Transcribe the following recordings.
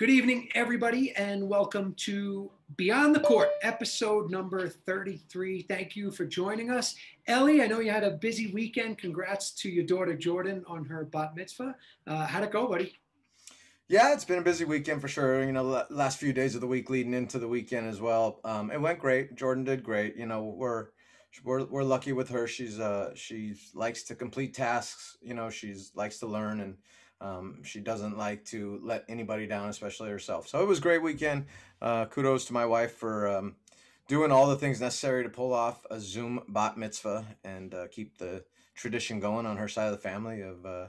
Good evening, everybody, and welcome to Beyond the Court, episode number 33. Thank you for joining us. Ellie, I know you had a busy weekend. Congrats to your daughter Jordan on her bat mitzvah. Uh, how'd it go, buddy? Yeah, it's been a busy weekend for sure. You know, the last few days of the week leading into the weekend as well. Um, it went great. Jordan did great. You know, we're we're we're lucky with her. She's uh she likes to complete tasks. You know, she's likes to learn and um, she doesn't like to let anybody down, especially herself. So it was a great weekend. Uh, kudos to my wife for um, doing all the things necessary to pull off a Zoom bat mitzvah and uh, keep the tradition going on her side of the family of uh,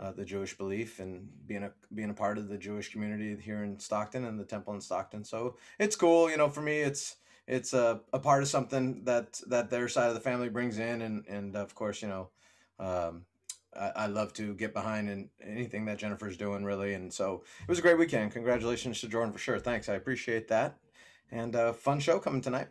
uh, the Jewish belief and being a being a part of the Jewish community here in Stockton and the temple in Stockton. So it's cool, you know. For me, it's it's a, a part of something that that their side of the family brings in, and and of course, you know. Um, I, I love to get behind in anything that Jennifer's doing, really. And so it was a great weekend. Congratulations to Jordan for sure. Thanks, I appreciate that. And a uh, fun show coming tonight.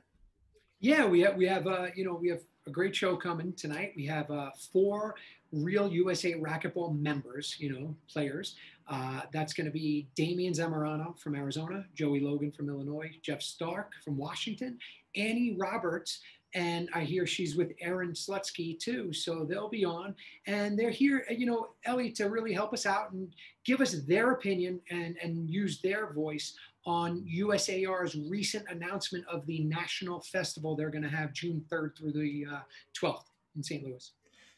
Yeah, we have we have uh, you know we have a great show coming tonight. We have uh, four real USA racquetball members, you know, players. Uh, that's going to be Damian Zamorano from Arizona, Joey Logan from Illinois, Jeff Stark from Washington, Annie Roberts and I hear she's with Aaron Slutsky too. So they'll be on, and they're here, you know, Ellie, to really help us out and give us their opinion and and use their voice on USAR's recent announcement of the national festival they're going to have June 3rd through the uh, 12th in St. Louis.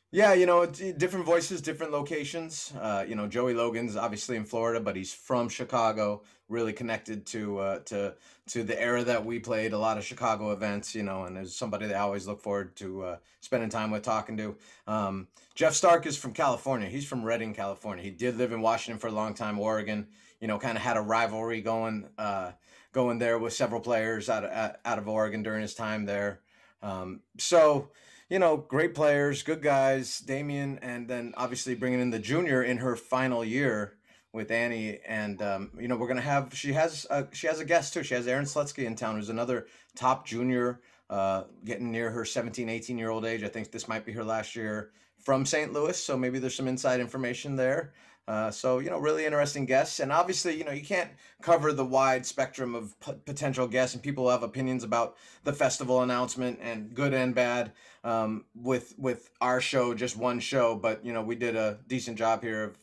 Yeah, you know, different voices, different locations. Uh, you know, Joey Logan's obviously in Florida, but he's from Chicago, really connected to uh, to to the era that we played. A lot of Chicago events, you know, and there's somebody that I always look forward to uh, spending time with, talking to. Um, Jeff Stark is from California. He's from Redding, California. He did live in Washington for a long time, Oregon. You know, kind of had a rivalry going uh, going there with several players out of out of Oregon during his time there. Um, so you know, great players, good guys, Damien, and then obviously bringing in the junior in her final year with Annie, and um, you know, we're gonna have she has a, she has a guest too. She has Aaron Slutsky in town, who's another top junior, uh, getting near her 17, 18 year old age. I think this might be her last year from St. Louis, so maybe there's some inside information there. Uh, so you know, really interesting guests, and obviously, you know, you can't cover the wide spectrum of p- potential guests, and people have opinions about the festival announcement, and good and bad. Um, with with our show, just one show, but you know, we did a decent job here of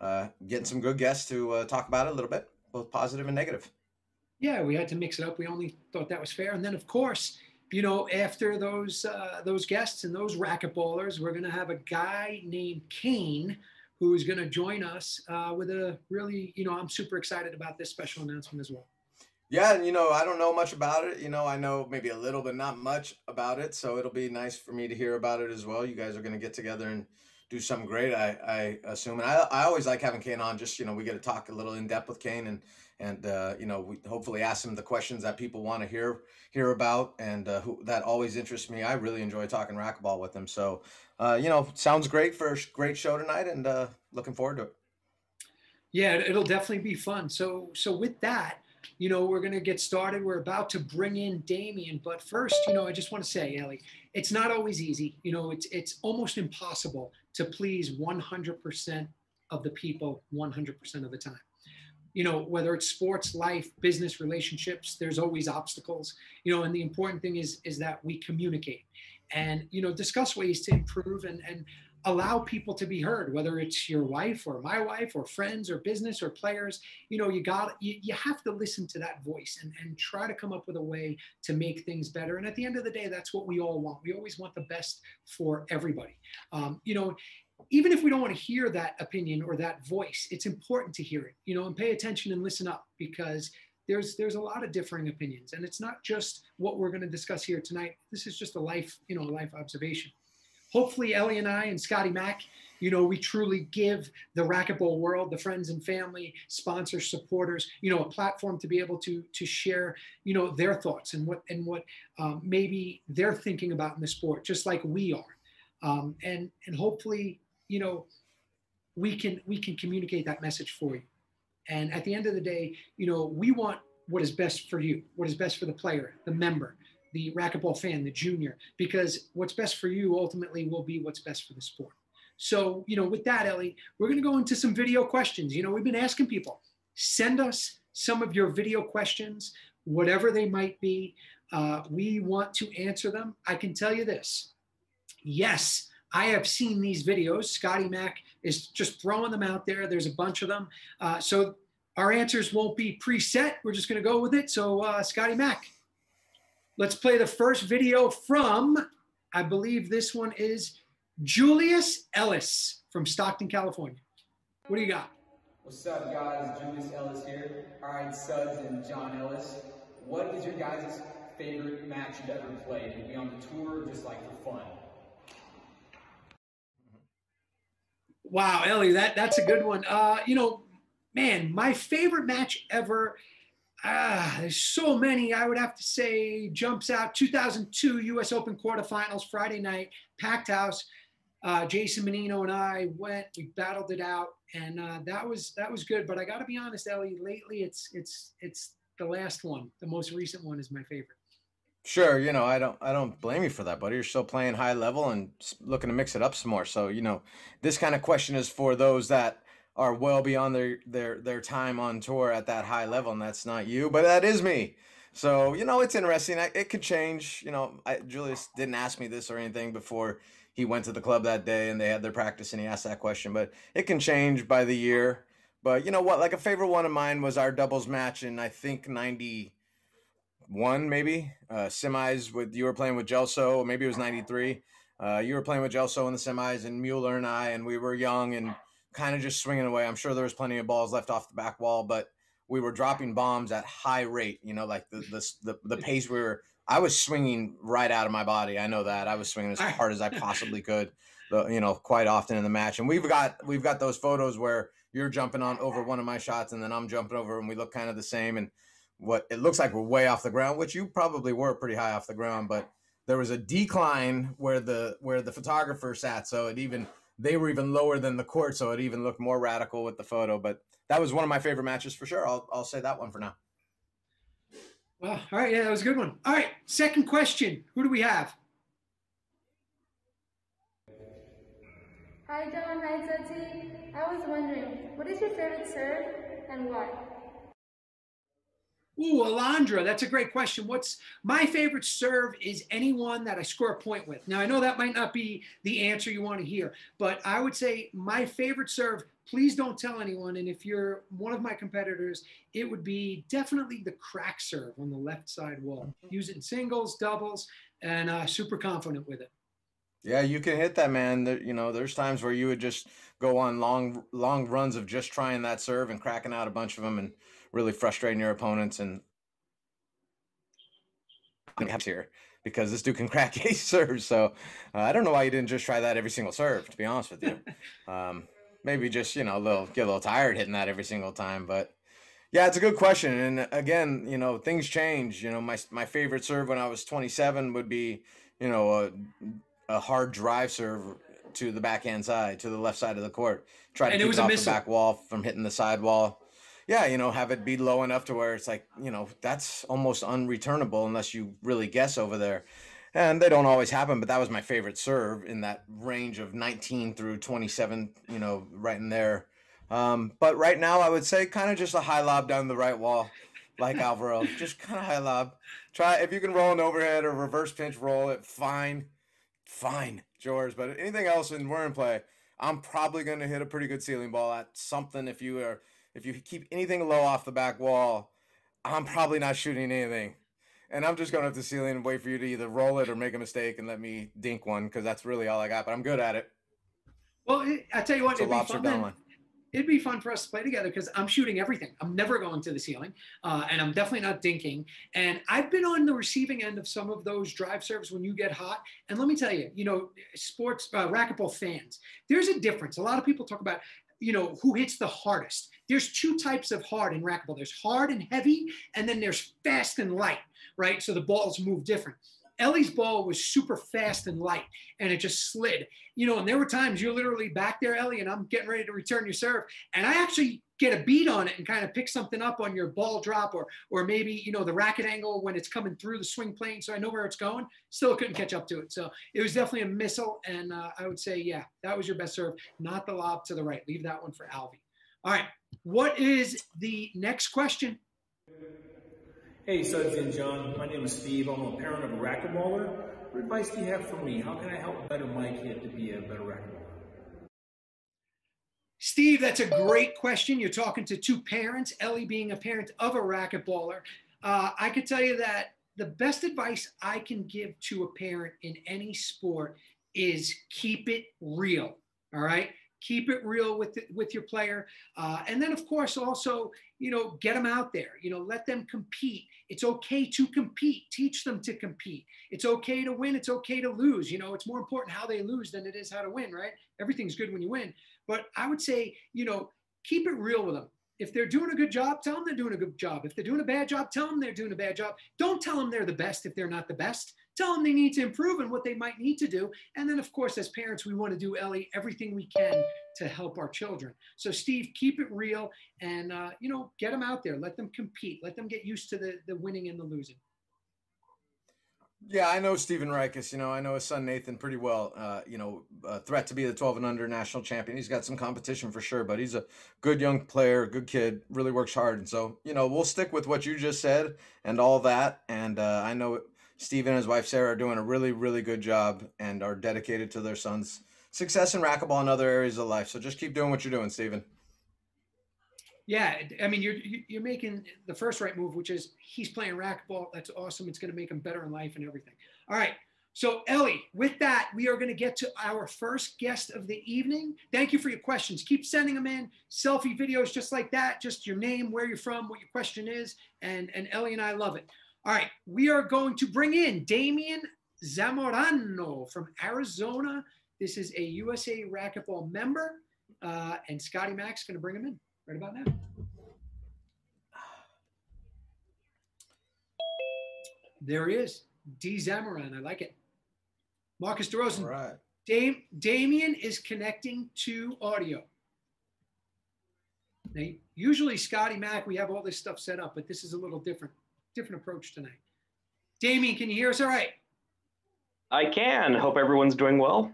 uh, getting some good guests to uh, talk about it a little bit, both positive and negative. Yeah, we had to mix it up. We only thought that was fair, and then of course, you know, after those uh, those guests and those racquetballers, we're gonna have a guy named Kane who is going to join us uh, with a really, you know, I'm super excited about this special announcement as well. Yeah, you know, I don't know much about it. You know, I know maybe a little, but not much about it. So it'll be nice for me to hear about it as well. You guys are going to get together and do something great, I, I assume. And I, I always like having Kane on. Just you know, we get to talk a little in depth with Kane, and and uh, you know, we hopefully ask him the questions that people want to hear hear about, and uh, who that always interests me. I really enjoy talking racquetball with him. So uh, you know, sounds great for a great show tonight, and uh, looking forward to it. Yeah, it'll definitely be fun. So, so with that, you know, we're gonna get started. We're about to bring in Damien, but first, you know, I just want to say, Ellie, it's not always easy. You know, it's it's almost impossible to please 100% of the people 100% of the time you know whether it's sports life business relationships there's always obstacles you know and the important thing is is that we communicate and you know discuss ways to improve and and allow people to be heard whether it's your wife or my wife or friends or business or players. You know you got you, you have to listen to that voice and, and try to come up with a way to make things better. And at the end of the day that's what we all want. We always want the best for everybody. Um, you know even if we don't want to hear that opinion or that voice it's important to hear it you know and pay attention and listen up because there's there's a lot of differing opinions. And it's not just what we're going to discuss here tonight. This is just a life you know a life observation. Hopefully ellie and i and scotty mack you know we truly give the racquetball world the friends and family sponsors supporters you know a platform to be able to to share you know their thoughts and what and what um, maybe they're thinking about in the sport just like we are. Um, and and hopefully you know we can we can communicate that message for you and at the end of the day, you know, we want what is best for you, what is best for the player, the member, the racquetball fan, the junior, because what's best for you ultimately will be what's best for the sport. So, you know, with that, Ellie, we're going to go into some video questions. You know, we've been asking people, send us some of your video questions, whatever they might be. Uh, we want to answer them. I can tell you this yes, I have seen these videos. Scotty Mack is just throwing them out there. There's a bunch of them. Uh, so our answers won't be preset. We're just going to go with it. So, uh, Scotty Mack, let's play the first video from, I believe this one is Julius Ellis from Stockton, California. What do you got? What's up, guys? Julius Ellis here. All right, Suds and John Ellis. What is your guys' favorite match you've ever played? It could be on the tour, just like for fun. Wow, Ellie, that that's a good one. Uh, you know, man, my favorite match ever. Ah, there's so many. I would have to say jumps out. 2002 U.S. Open quarterfinals, Friday night, packed house. Uh, Jason Mannino and I went. We battled it out, and uh, that was that was good. But I got to be honest, Ellie. Lately, it's it's it's the last one. The most recent one is my favorite. Sure, you know, I don't I don't blame you for that, buddy. You're still playing high level and looking to mix it up some more. So, you know, this kind of question is for those that are well beyond their their their time on tour at that high level and that's not you, but that is me. So, you know, it's interesting. I, it could change, you know, I, Julius didn't ask me this or anything before he went to the club that day and they had their practice and he asked that question, but it can change by the year. But you know what? Like a favorite one of mine was our doubles match in I think 90 one maybe uh, semis with you were playing with Gelso, maybe it was '93. Uh, you were playing with Gelso in the semis, and Mueller and I, and we were young and kind of just swinging away. I'm sure there was plenty of balls left off the back wall, but we were dropping bombs at high rate. You know, like the the the, the pace we were. I was swinging right out of my body. I know that I was swinging as hard as I possibly could. The, You know, quite often in the match, and we've got we've got those photos where you're jumping on over one of my shots, and then I'm jumping over, and we look kind of the same. And what it looks like we're way off the ground, which you probably were pretty high off the ground, but there was a decline where the where the photographer sat, so it even they were even lower than the court, so it even looked more radical with the photo. But that was one of my favorite matches for sure. I'll I'll say that one for now. Well, all right, yeah, that was a good one. All right, second question. Who do we have? Hi, John. Hi, Tati. I was wondering, what is your favorite serve and why? Ooh, Alondra, that's a great question. What's my favorite serve is anyone that I score a point with. Now, I know that might not be the answer you want to hear, but I would say my favorite serve, please don't tell anyone. And if you're one of my competitors, it would be definitely the crack serve on the left side wall. Mm-hmm. Use it in singles, doubles, and uh, super confident with it. Yeah, you can hit that, man. There, you know, there's times where you would just go on long, long runs of just trying that serve and cracking out a bunch of them and really frustrating your opponents. And here because this dude can crack ace serves. So uh, I don't know why you didn't just try that every single serve. To be honest with you, um, maybe just you know a little get a little tired hitting that every single time. But yeah, it's a good question. And again, you know things change. You know my my favorite serve when I was 27 would be you know a, a hard drive serve to the backhand side to the left side of the court. Try to and keep it, it off missile. the back wall from hitting the side wall yeah, you know, have it be low enough to where it's like, you know, that's almost unreturnable unless you really guess over there. And they don't always happen, but that was my favorite serve in that range of 19 through 27, you know, right in there. Um, but right now, I would say kind of just a high lob down the right wall, like Alvaro. just kind of high lob. Try if you can roll an overhead or reverse pinch roll it, fine, fine, George. But anything else in we're in play, I'm probably going to hit a pretty good ceiling ball at something if you are if you keep anything low off the back wall, I'm probably not shooting anything. And I'm just going up the ceiling and wait for you to either roll it or make a mistake and let me dink one because that's really all I got. But I'm good at it. Well, I tell you what, it'd be, fun, it'd be fun for us to play together because I'm shooting everything. I'm never going to the ceiling, uh, and I'm definitely not dinking. And I've been on the receiving end of some of those drive serves when you get hot. And let me tell you, you know, sports uh, racquetball fans, there's a difference. A lot of people talk about you know, who hits the hardest. There's two types of hard in racquetball. There's hard and heavy, and then there's fast and light, right? So the balls move different. Ellie's ball was super fast and light, and it just slid. You know, and there were times you're literally back there, Ellie, and I'm getting ready to return your serve, and I actually get a beat on it and kind of pick something up on your ball drop, or or maybe you know the racket angle when it's coming through the swing plane, so I know where it's going. Still couldn't catch up to it, so it was definitely a missile, and uh, I would say, yeah, that was your best serve, not the lob to the right. Leave that one for Alvy. All right, What is the next question? Hey, Suds and John. My name is Steve. I'm a parent of a racquetballer. What advice do you have for me? How can I help better my kid to be a better racquetballer? Steve, that's a great question. You're talking to two parents, Ellie being a parent of a racquetballer. Uh, I could tell you that the best advice I can give to a parent in any sport is keep it real. All right. Keep it real with with your player, uh, and then of course also you know get them out there. You know let them compete. It's okay to compete. Teach them to compete. It's okay to win. It's okay to lose. You know it's more important how they lose than it is how to win. Right? Everything's good when you win, but I would say you know keep it real with them if they're doing a good job, tell them they're doing a good job. If they're doing a bad job, tell them they're doing a bad job. Don't tell them they're the best if they're not the best. Tell them they need to improve and what they might need to do. And then, of course, as parents, we want to do, Ellie, everything we can to help our children. So, Steve, keep it real and, uh, you know, get them out there. Let them compete. Let them get used to the, the winning and the losing. Yeah, I know Stephen Reikus. You know, I know his son Nathan pretty well. Uh, you know, a threat to be the 12 and under national champion. He's got some competition for sure, but he's a good young player, good kid, really works hard. And so, you know, we'll stick with what you just said and all that. And uh, I know Stephen and his wife Sarah are doing a really, really good job and are dedicated to their son's success in racquetball and other areas of life. So just keep doing what you're doing, Stephen. Yeah, I mean, you're you're making the first right move, which is he's playing racquetball. That's awesome. It's going to make him better in life and everything. All right. So Ellie, with that, we are going to get to our first guest of the evening. Thank you for your questions. Keep sending them in. Selfie videos just like that. Just your name, where you're from, what your question is, and and Ellie and I love it. All right, we are going to bring in Damian Zamorano from Arizona. This is a USA Racquetball member, uh, and Scotty Mack's going to bring him in right about now. There he is, D. Zamoran. I like it. Marcus DeRosen. All right. Dame, Damien is connecting to audio. Now, usually Scotty Mack, we have all this stuff set up, but this is a little different, different approach tonight. Damien, can you hear us all right? I can. Hope everyone's doing well.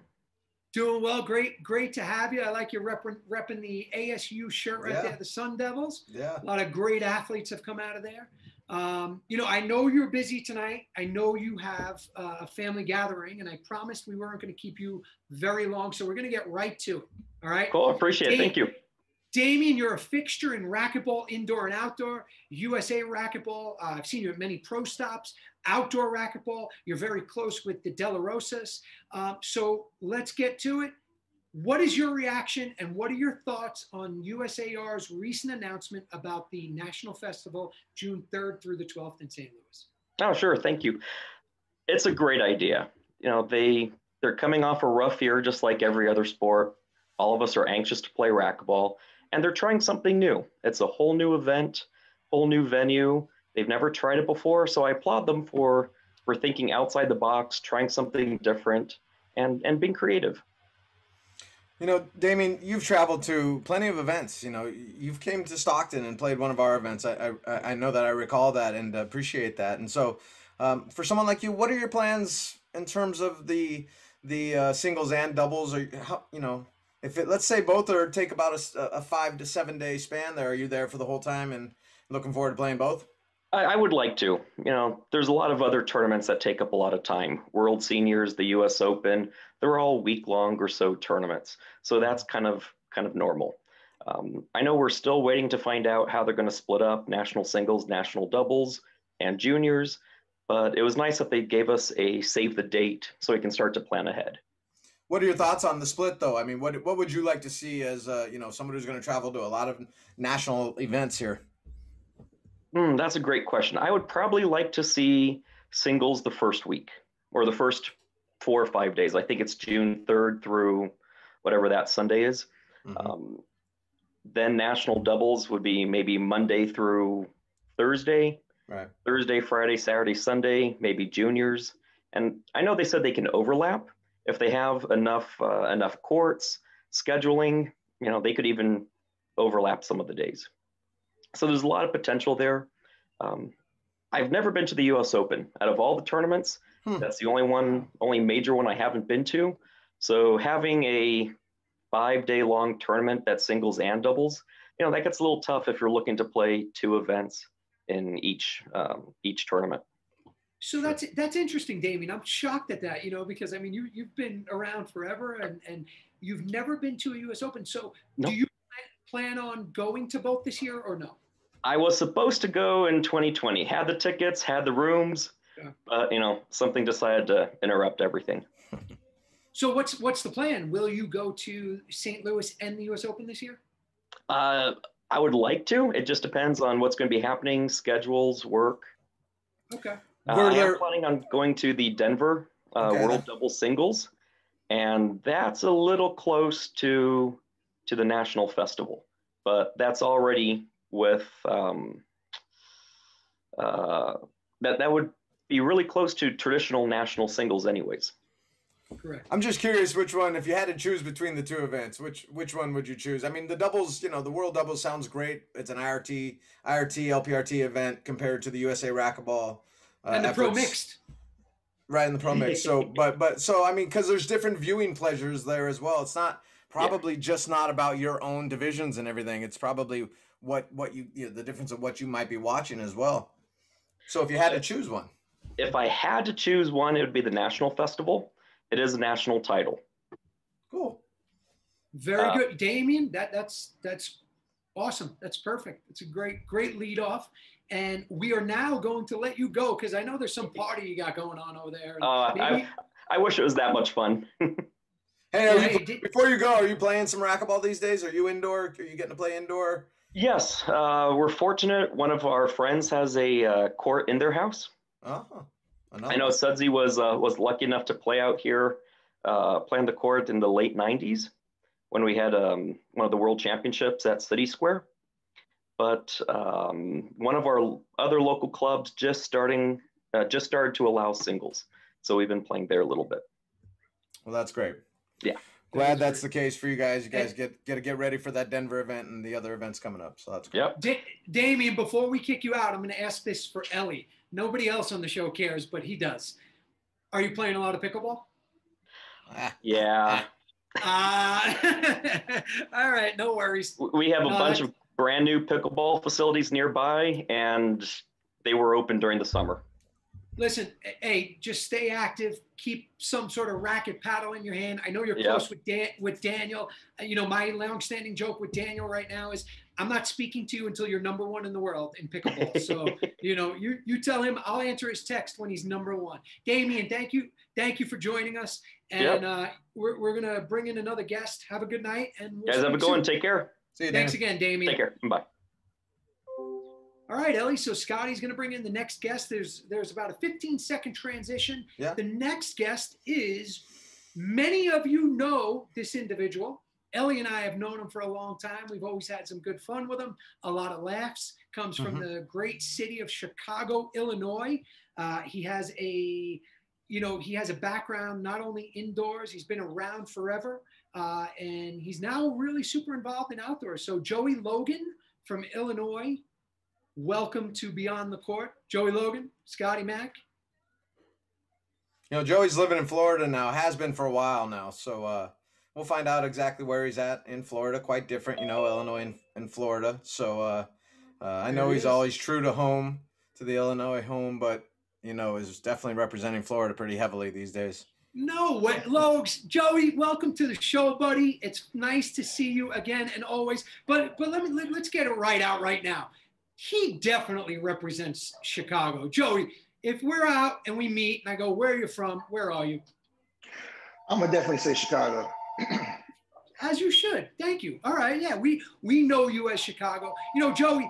Doing well. Great, great to have you. I like you repping, repping the ASU shirt right Yeah. there, the Sun Devils. Yeah. A lot of great athletes have come out of there. Um, you know, I know you're busy tonight. I know you have uh, a family gathering, and I promised we weren't going to keep you very long, so we're going to get right to it. All right. Cool. Appreciate it. Thank you. Damien, you're a fixture in racquetball, indoor and outdoor, USA racquetball. Uh, I've seen you at many pro stops, outdoor racquetball. You're very close with the De La Rosas. Um, so let's get to it. What is your reaction and what are your thoughts on USAR's recent announcement about the National Festival June 3rd through the 12th in St. Louis? Oh, sure. Thank you. It's a great idea. You know, they they're coming off a rough year, just like every other sport. All of us are anxious to play racquetball, and they're trying something new. It's a whole new event, whole new venue. They've never tried it before, so I applaud them for for thinking outside the box, trying something different, and and being creative. You know, Damien, you've traveled to plenty of events. You know, you've came to Stockton and played one of our events. I I, I know that I recall that and appreciate that. And so, um, for someone like you, what are your plans in terms of the the uh, singles and doubles? Or how you know, if it let's say both are take about a five to seven day span, there are you there for the whole time and looking forward to playing both? I, I would like to. You know, there's a lot of other tournaments that take up a lot of time. World Seniors, the U.S. Open, they're all week long or so tournaments. So that's kind of kind of normal. Um, I know we're still waiting to find out how they're going to split up national singles, national doubles, and juniors. But it was nice that they gave us a save the date so we can start to plan ahead. What are your thoughts on the split, though? I mean, what what would you like to see as uh, you know somebody who's going to travel to a lot of national events here? Hmm, that's a great question. I would probably like to see singles the first week or the first four or five days. I think it's June 3rd through whatever that Sunday is. Mhm. Um, then national doubles would be maybe Monday through Thursday, Right. Thursday, Friday, Saturday, Sunday, maybe juniors. And I know they said they can overlap if they have enough uh, enough courts, scheduling. You know, they could even overlap some of the days. So there's a lot of potential there. Um, I've never been to the U.S. Open. Out of all the tournaments, Hmm. that's the only one, only major one I haven't been to. So having a five-day long tournament that singles and doubles, you know that gets a little tough if you're looking to play two events in each um, each tournament. So that's that's interesting, Damien. I'm shocked at that, you know, because I mean you you've been around forever and and you've never been to a U.S. Open. So Nope. do you plan on going to both this year or no? I was supposed to go in 2020, had the tickets, had the rooms, Yeah. but you know something decided to interrupt everything. So what's what's the plan? Will you go to St. Louis and the U.S. Open this year? Uh, I would like to. It just depends on what's going to be happening, schedules, work. Okay. Uh, Were I am planning on going to the Denver uh, Okay. World Double Singles, and that's a little close to to the national festival, but that's already with um, uh, that that would be really close to traditional national singles, anyways. Correct. I'm just curious which one, if you had to choose between the two events, which which one would you choose? I mean, the doubles, you know, the World Doubles sounds great. It's an IRT, IRT, LPRT event compared to the USA Racquetball. Uh, and the pro mixed. right in the pro mix. So, but but so I mean, because there's different viewing pleasures there as well. It's not probably just not about your own divisions and everything. It's probably what what you, you know, the difference of what you might be watching as well. So, if you had to choose one, If I had to choose one, it would be the national festival. It is a national title. cool. Very Uh, good, Damien. That that's that's awesome. That's perfect. It's a great great lead off. And we are now going to let you go because I know there's some party you got going on over there. Uh, maybe- I, I wish it was that much fun. Hey, Hey, you, did- before you go, are you playing some racquetball these days? Are you indoor? Are you getting to play indoor? yes, uh, we're fortunate. One of our friends has a uh, court in their house. Oh, I know Sudsy was uh, was lucky enough to play out here, uh, play the court in the late '90s when we had um, one of the World Championships at City Square. But um, one of our other local clubs just starting uh, just started to allow singles, so we've been playing there a little bit. Well, that's great. Yeah. Glad that's the case for you guys. You guys get get get ready for that Denver event and the other events coming up. So that's great. Yep. Da- Damien, before we kick you out, I'm going to ask this for Ellie. Nobody else on the show cares, but he does. Are you playing a lot of pickleball? Ah, Yeah. Uh, all right, no worries. We have a No, bunch that's- of brand new pickleball facilities nearby, and they were open during the summer. Listen, hey, just stay active. Keep some sort of racket paddle in your hand. I know you're Yeah. close with Dan, with Daniel. Uh, You know, my long-standing joke with Daniel right now is I'm not speaking to you until you're number one in the world in pickleball. So, you know, you you tell him I'll answer his text when he's number one. Damien, thank you, thank you for joining us. And Yep. uh, we're we're gonna bring in another guest. Have a good night, and we'll Guys, have a speak go and soon. take care. See you, Thanks Dan. again, Damien. Take care. Bye. All right, Ellie. So Scotty's going to bring in the next guest. There's there's about a 15 second transition. Yeah. The next guest is many of you know this individual. Ellie and I have known him for a long time. We've always had some good fun with him. A lot of laughs. Comes from the great city of Chicago, Illinois. Uh, he has a you know he has a background not only indoors. He's been around forever, uh, and he's now really super involved in outdoors. So Joey Logan from Illinois welcome to Beyond the Court. Joey Logan, Scotty Mack. You know, Joey's living in Florida now, has been for a while now. So uh, we'll find out exactly where he's at in Florida. Quite different, you know, Illinois and, and Florida. So uh, uh, I know he's is. always true to home, to the Illinois home, but, you know, is definitely representing Florida pretty heavily these days. No way, Logs. Joey, welcome to the show, buddy. It's nice to see you again and always. But but let me let, let's get it right out right now. He definitely represents Chicago. Joey, if we're out and we meet and I go, where are you from? Where are you? I'm gonna definitely say Chicago. As you should. Thank you. All right. Yeah, we we know you as Chicago. You know, Joey,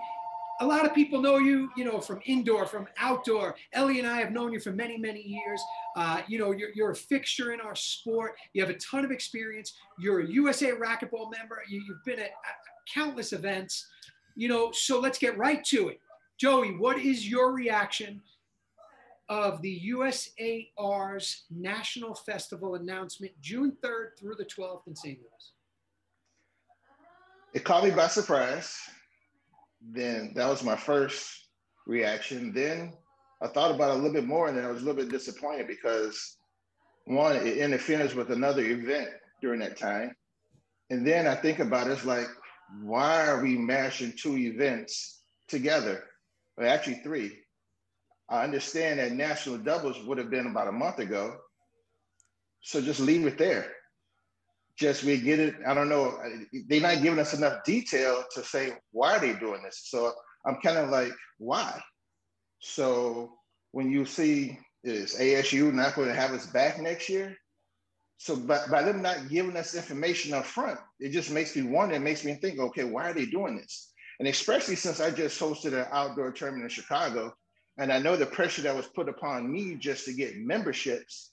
a lot of people know you, you know, from indoor, from outdoor. Ellie and I have known you for many, many years. Uh, you know, you're, you're a fixture in our sport. You have a ton of experience. You're a USA racquetball member. You, you've been at, at countless events. You know, so let's get right to it. Joey, what is your reaction of the USAR's National Festival announcement June 3rd through the 12th in St. Louis? It caught me by surprise. Then that was my first reaction. Then I thought about it a little bit more, and then I was a little bit disappointed because one, it interferes with another event during that time. And then I think about it, it's like, why are we mashing two events together? Well, actually three. I understand that national doubles would have been about a month ago. So just leave it there. Just we get it. I don't know. They're not giving us enough detail to say why are they doing this. So I'm kind of like, why? So when you see is ASU not going to have us back next year? So by, by them not giving us information up front, it just makes me wonder, it makes me think, okay, why are they doing this? And especially since I just hosted an outdoor tournament in Chicago, and I know the pressure that was put upon me just to get memberships.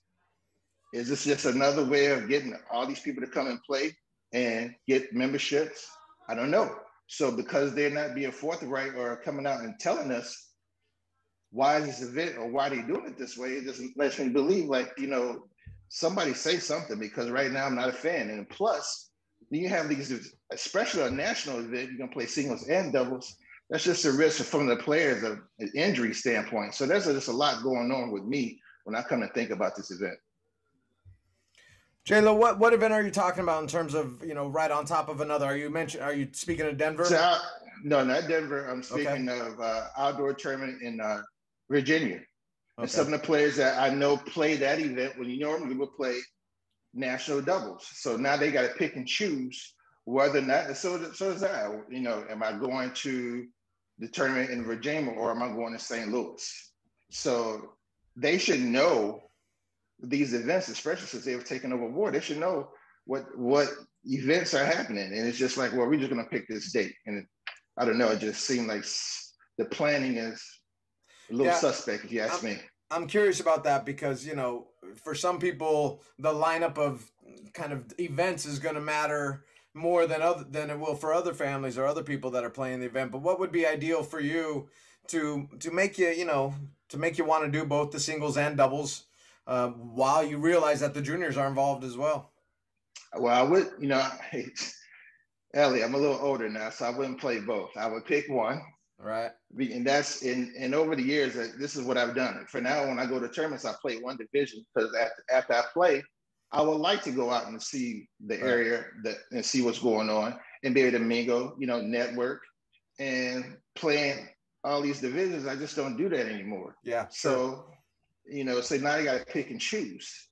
Is this just another way of getting all these people to come and play and get memberships? I don't know. So because they're not being forthright or coming out and telling us why is this event or why are they doing it this way, it just lets me believe like, you know, somebody say something because right now I'm not a fan. And plus, you have these, especially a national event, you're gonna play singles and doubles. That's just a risk from the players of an injury standpoint. So there's just a lot going on with me when I come to think about this event. JLo, what what event are you talking about in terms of you know right on top of another? Are you mentioned? Are you speaking of Denver? So I, no, not Denver. I'm speaking okay. of uh, outdoor tournament in uh, Virginia. Okay. And some of the players that I know play that event when you normally would play national doubles. So now they got to pick and choose whether or not. So so is that. You know, am I going to the tournament in Virginia or am I going to St. Louis? So they should know these events, especially since they've taken over WOR, they should know what what events are happening. And it's just like, well, we're just gonna pick this date. And I don't know, it just seemed like the planning is a little yeah, suspect, if you ask I'm, me. I'm curious about that because you know, for some people, the lineup of kind of events is going to matter more than other than it will for other families or other people that are playing the event. But what would be ideal for you to to make you you know to make you want to do both the singles and doubles uh, while you realize that the juniors are involved as well? Well, I would, you know, Ellie, I'm a little older now, so I wouldn't play both. I would pick one. Right. And that's in and over the years, uh, this is what I've done. For now, when I go to tournaments, I play one division because after, after I play, I would like to go out and see the right. area that and see what's going on and be able to mingle, you know, network and playing all these divisions. I just don't do that anymore. Yeah. So you know, so now you got to pick and choose.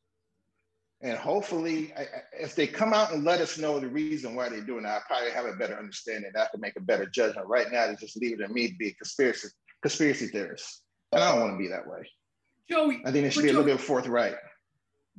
And hopefully, I, if they come out and let us know the reason why they're doing it, I probably have a better understanding. I can make a better judgment. Right now, they just leave it to me to be a conspiracy conspiracy theorist, and I don't want to be that way. Joey, I think they should be Joey, a little bit forthright.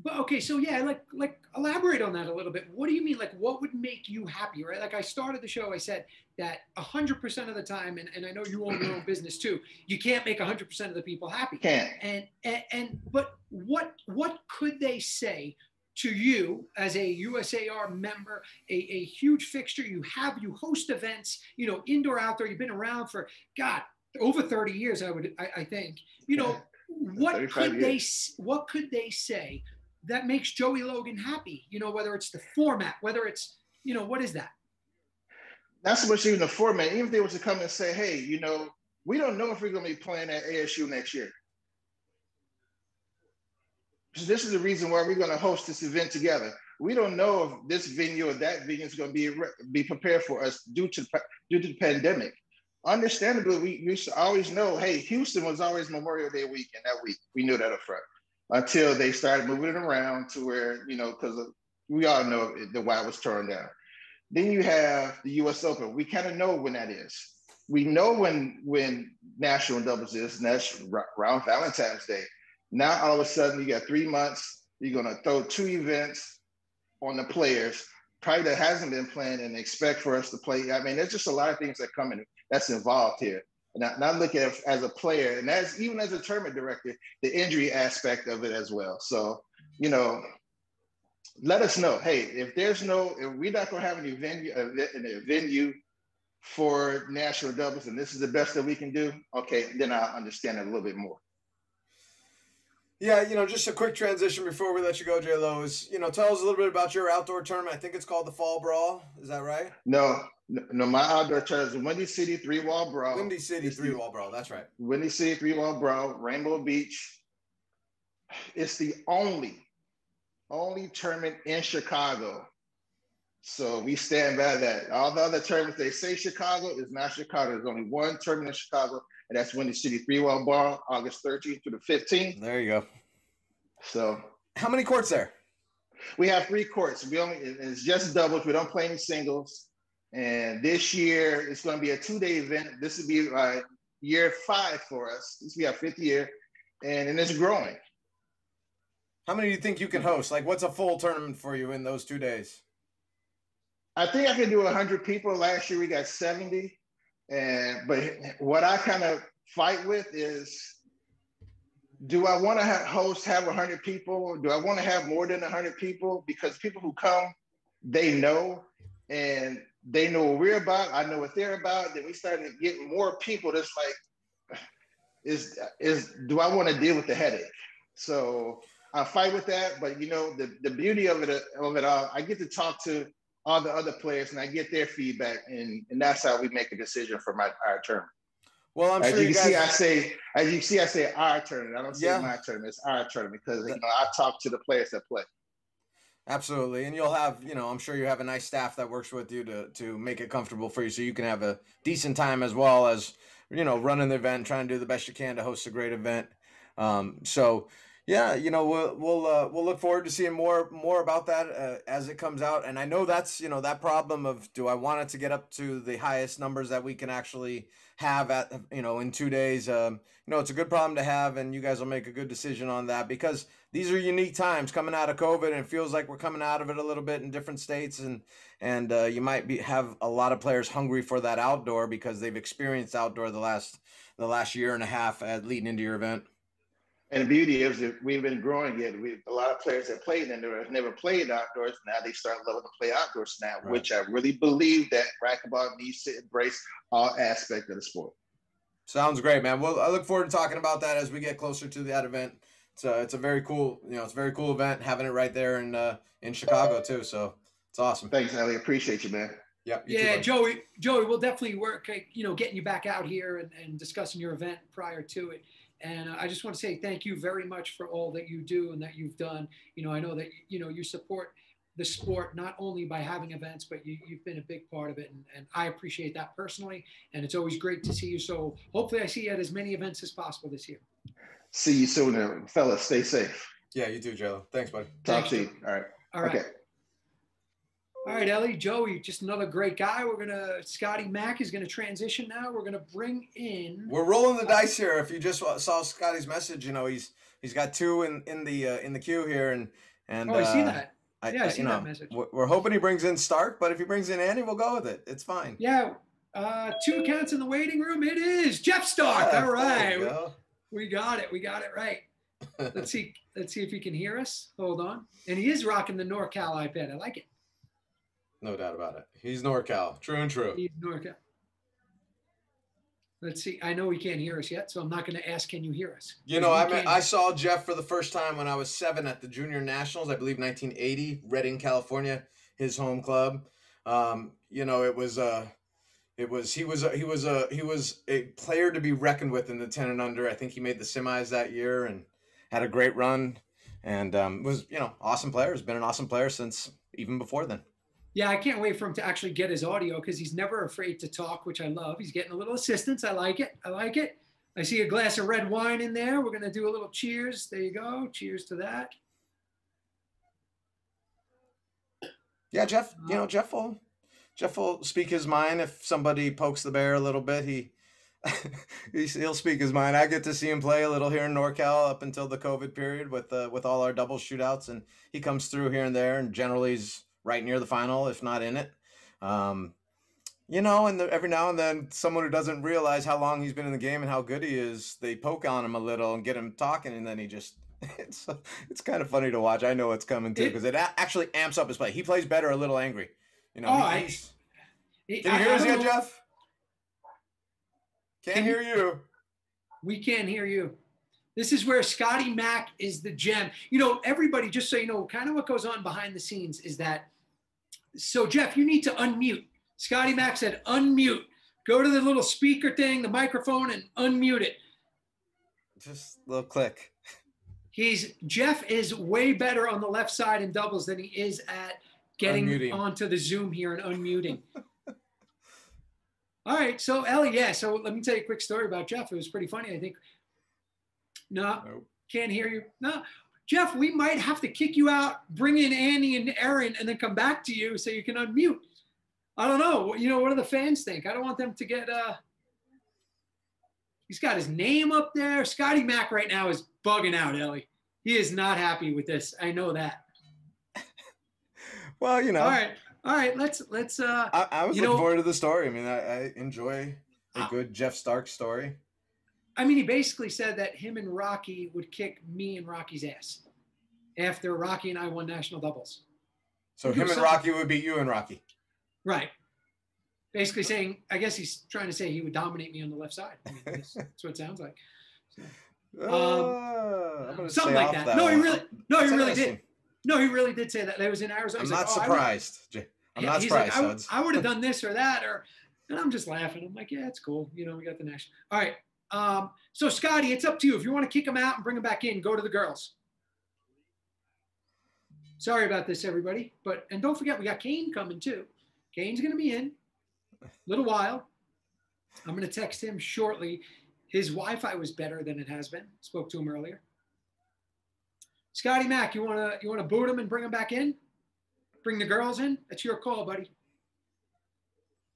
But okay, so yeah, like like elaborate on that a little bit. What do you mean? Like, what would make you happy, right? Like I started the show, I said that hundred percent of the time, and, and I know you own your own business too. You can't make hundred percent of the people happy. Can't. And, and and but what what could they say to you as a USAR member, a, a huge fixture? You have you host events, you know, indoor, outdoor. You've been around for God over thirty years. I would I, I think. You know. What could years. they what could they say that makes Joey Logan happy? You know, whether it's the format, whether it's, you know, what is that? Not so much even the format. Even if they were to come and say, hey, you know, we don't know if we're going to be playing at ASU next year. So this is the reason why we're going to host this event together. We don't know if this venue or that venue is going to be be prepared for us due to due to the pandemic. Understandably, we used to always know, hey, Houston was always Memorial Day weekend that week. We knew that up front until they started moving it around to where, you know, because we all know the why was turned down. Then you have the US Open. We kind of know when that is. We know when when national doubles is, and that's around Valentine's Day. Now all of a sudden you got three months, you're gonna throw two events on the players, probably that hasn't been planned and expect for us to play. I mean, there's just a lot of things that come in that's involved here. And I, and look at as a player, and as even as a tournament director, the injury aspect of it as well. So, you know, let us know. Hey, if there's no, if we're not to have any venue, uh, a venue for national doubles, and this is the best that we can do, okay, then I'll understand it a little bit more. Yeah, you know, just a quick transition before we let you go, J Lo. Is you know, tell us a little bit about your outdoor tournament. I think it's called the Fall Brawl. Is that right? No, no, my outdoor tournament is Windy City Three Wall Brawl. Windy City Three Wall Brawl. That's right. Windy City Three Wall Brawl, Rainbow Beach. It's the only, only tournament in Chicago So we stand by that. All the other tournaments, they say Chicago is not Chicago. There's only one tournament in Chicago, and that's Windy City 3 1 Ball, August 13th through the 15th. There you go. So how many courts there? We have three courts. We only it's just doubles. We don't play any singles. And this year it's going to be a two-day event. This will be uh, year five for us. This will be our fifth year, and, and it's growing. How many do you think you can host? Like, what's a full tournament for you in those two days? I think I can do 100 people. Last year we got 70. And but what I kind of fight with is do I want to have host have 100 people? Do I want to have more than 100 people? Because people who come, they know and they know what we're about. I know what they're about. Then we started getting more people. That's like, is is do I want to deal with the headache? So I fight with that. But you know, the, the beauty of it of it all, I get to talk to all the other players and I get their feedback, and and that's how we make a decision for my our term. Well, I'm as sure you, you guys... see, I say as you see, I say our tournament. I don't say Yeah. my tournament. It's our tournament because you know I talk to the players that play. Absolutely, and you'll have, you know, I'm sure you have a nice staff that works with you to to make it comfortable for you, so you can have a decent time as well as, you know, running the event, trying to do the best you can to host a great event. Um, so, yeah, you know, we'll we'll uh, we'll look forward to seeing more more about that uh, as it comes out. And I know that's you know that problem of do I want it to get up to the highest numbers that we can actually have at you know in two days. Um, you know, it's a good problem to have, and you guys will make a good decision on that because these are unique times coming out of COVID, and it feels like we're coming out of it a little bit in different states, and and uh, you might be have a lot of players hungry for that outdoor because they've experienced outdoor the last the last year and a half at leading into your event. And the beauty is that we've been growing it. We a lot of players that played indoors never played outdoors. Now they start loving to play outdoors now, Right. which I really believe that racquetball needs to embrace all aspects of the sport. Sounds great, man. Well, I look forward to talking about that as we get closer to that event. It's a, it's a very cool, you know, it's a very cool event having it right there in uh, in Chicago too. So it's awesome. Thanks, Ellie. Appreciate you, man. Yep. you too, Yeah. Joey, Joey, we'll definitely work, you know, getting you back out here and, and discussing your event prior to it. And uh, I just want to say thank you very much for all that you do and that you've done. You know, I know that, you know, you support the sport not only by having events, but you, you've been a big part of it. And, and I appreciate that personally. And it's always great to see you. So hopefully I see you at as many events as possible this year. See you soon, fellas. Stay safe. Yeah, you too, J Lo. Thanks, buddy. Talk Thanks, to you. All right. All right. Okay. All right, Ellie, Joey, just another great guy. We're gonna Scotty Mack is gonna transition now. We're gonna bring in. We're rolling the dice here. If you just saw Scotty's message, you know he's he's got two in in the uh, in the queue here, and and Oh, I see uh, that. Yeah, I see you that message. We're, hoping he brings in Stark, but if he brings in Andy, we'll go with it. It's fine. Yeah, uh, two accounts in the waiting room. It is Jeff Stark. Yeah, All right, we got it. We got it right. Let's see. Let's see if he can hear us. Hold on. And he is rocking the NorCal iPad. I like it. No doubt about it. He's NorCal, true and true. He's NorCal. Let's see. I know he can't hear us yet, so I'm not going to ask. Can you hear us? You know, I Because we met, can't- I saw Jeff for the first time when I was seven at the Junior Nationals, I believe 1980, Redding, California, his home club. Um, you know, it was uh it was he was a, he was a he was a player to be reckoned with in the 10 and under. I think he made the semis that year and had a great run and um, was you know awesome player. Has been an awesome player since even before then. Yeah, I can't wait for him to actually get his audio because he's never afraid to talk, which I love. He's getting a little assistance. I like it. I like it. I see a glass of red wine in there. We're going to do a little cheers. There you go. Cheers to that. Yeah, Jeff. You know, Jeff will Jeff will speak his mind if somebody pokes the bear a little bit. He he'll speak his mind. I get to see him play a little here in NorCal up until the COVID period with uh, with all our double shootouts, and he comes through here and there, and generally he's right near the final, if not in it. Um, you know, and the, every now and then, someone who doesn't realize how long he's been in the game and how good he is, they poke on him a little and get him talking, and then he just. It's it's kind of funny to watch. I know it's coming too because it, a- actually amps up his play. He plays better a little angry. You know. Oh, he- I- Can you I- hear us yet, Jeff? Can't Can hear you. We can't hear you. This is where Scotty Mack is the gem. You know, everybody, just so you know, kind of what goes on behind the scenes is that. So, Jeff, you need to unmute. Scotty Mack said, unmute. Go to the little speaker thing, the microphone, and unmute it. Just a little click. He's Jeff is way better on the left side in doubles than he is at getting Unmuting. onto the Zoom here and unmuting. All right, so Ellie, yeah. So let me tell you a quick story about Jeff. It was pretty funny. I think. No, Nope. can't hear you. No, Jeff, we might have to kick you out, bring in Annie and Aaron, and then come back to you so you can unmute. I don't know. You know, what do the fans think? I don't want them to get. uh He's got his name up there. Scotty Mack right now is bugging out, Ellie. He is not happy with this. I know that. Well, you know, All right, all right. Let's let's. uh I, I was looking know- forward to the story. I mean, I, I enjoy a Uh, good Jeff Stark story. I mean, he basically said that him and Rocky would kick me and Rocky's ass after Rocky and I won national doubles. So him and. Rocky would beat you and Rocky. Right. Basically saying, I guess he's trying to say he would dominate me on the left side. I mean, that's, that's what it sounds like. Uh, I'm gonna Um, something like off that. No, he really- no, he really did. No, he really did say that. That was in Arizona. I'm not like, "Oh, I would-" surprised. I'm Yeah, not surprised, like, I, I would have done this or that, or and I'm just laughing. I'm like, yeah, it's cool. You know, we got the national. All right. Um, so Scotty, it's up to you. If you want to kick him out and bring him back in, go to the girls. Sorry about this, everybody. But and don't forget, we got Kane coming too. Kane's gonna be in a little while. I'm gonna text him shortly. His Wi-Fi was better than it has been. Spoke to him earlier. Scotty Mack, you wanna you wanna boot him and bring him back in? Bring the girls in? That's your call, buddy.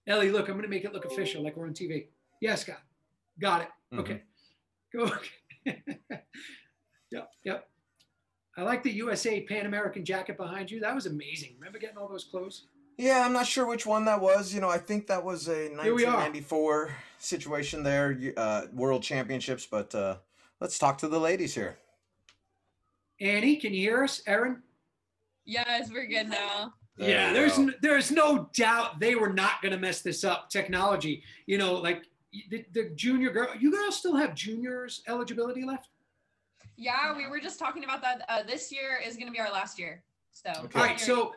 Ellie, look, I'm gonna make it look official, like we're on TV. Yeah, Scott. Got it. Mhm. Okay. Go. yep, yep. I like the USA Pan American jacket behind you. That was amazing. Remember getting all those clothes? Yeah, I'm not sure which one that was. You know, I think that was a Here we are. 1994 situation there, uh, World Championships. But uh, let's talk to the ladies here. Annie, can you hear us? Erin? Yes, we're good now. There yeah, there's go. n- there's no doubt they were not going to mess this up. Technology, you know, like the, the junior girl. You girls still have juniors eligibility left? Yeah, we were just talking about that. Uh, this year is going to be our last year. So, Okay. All right, so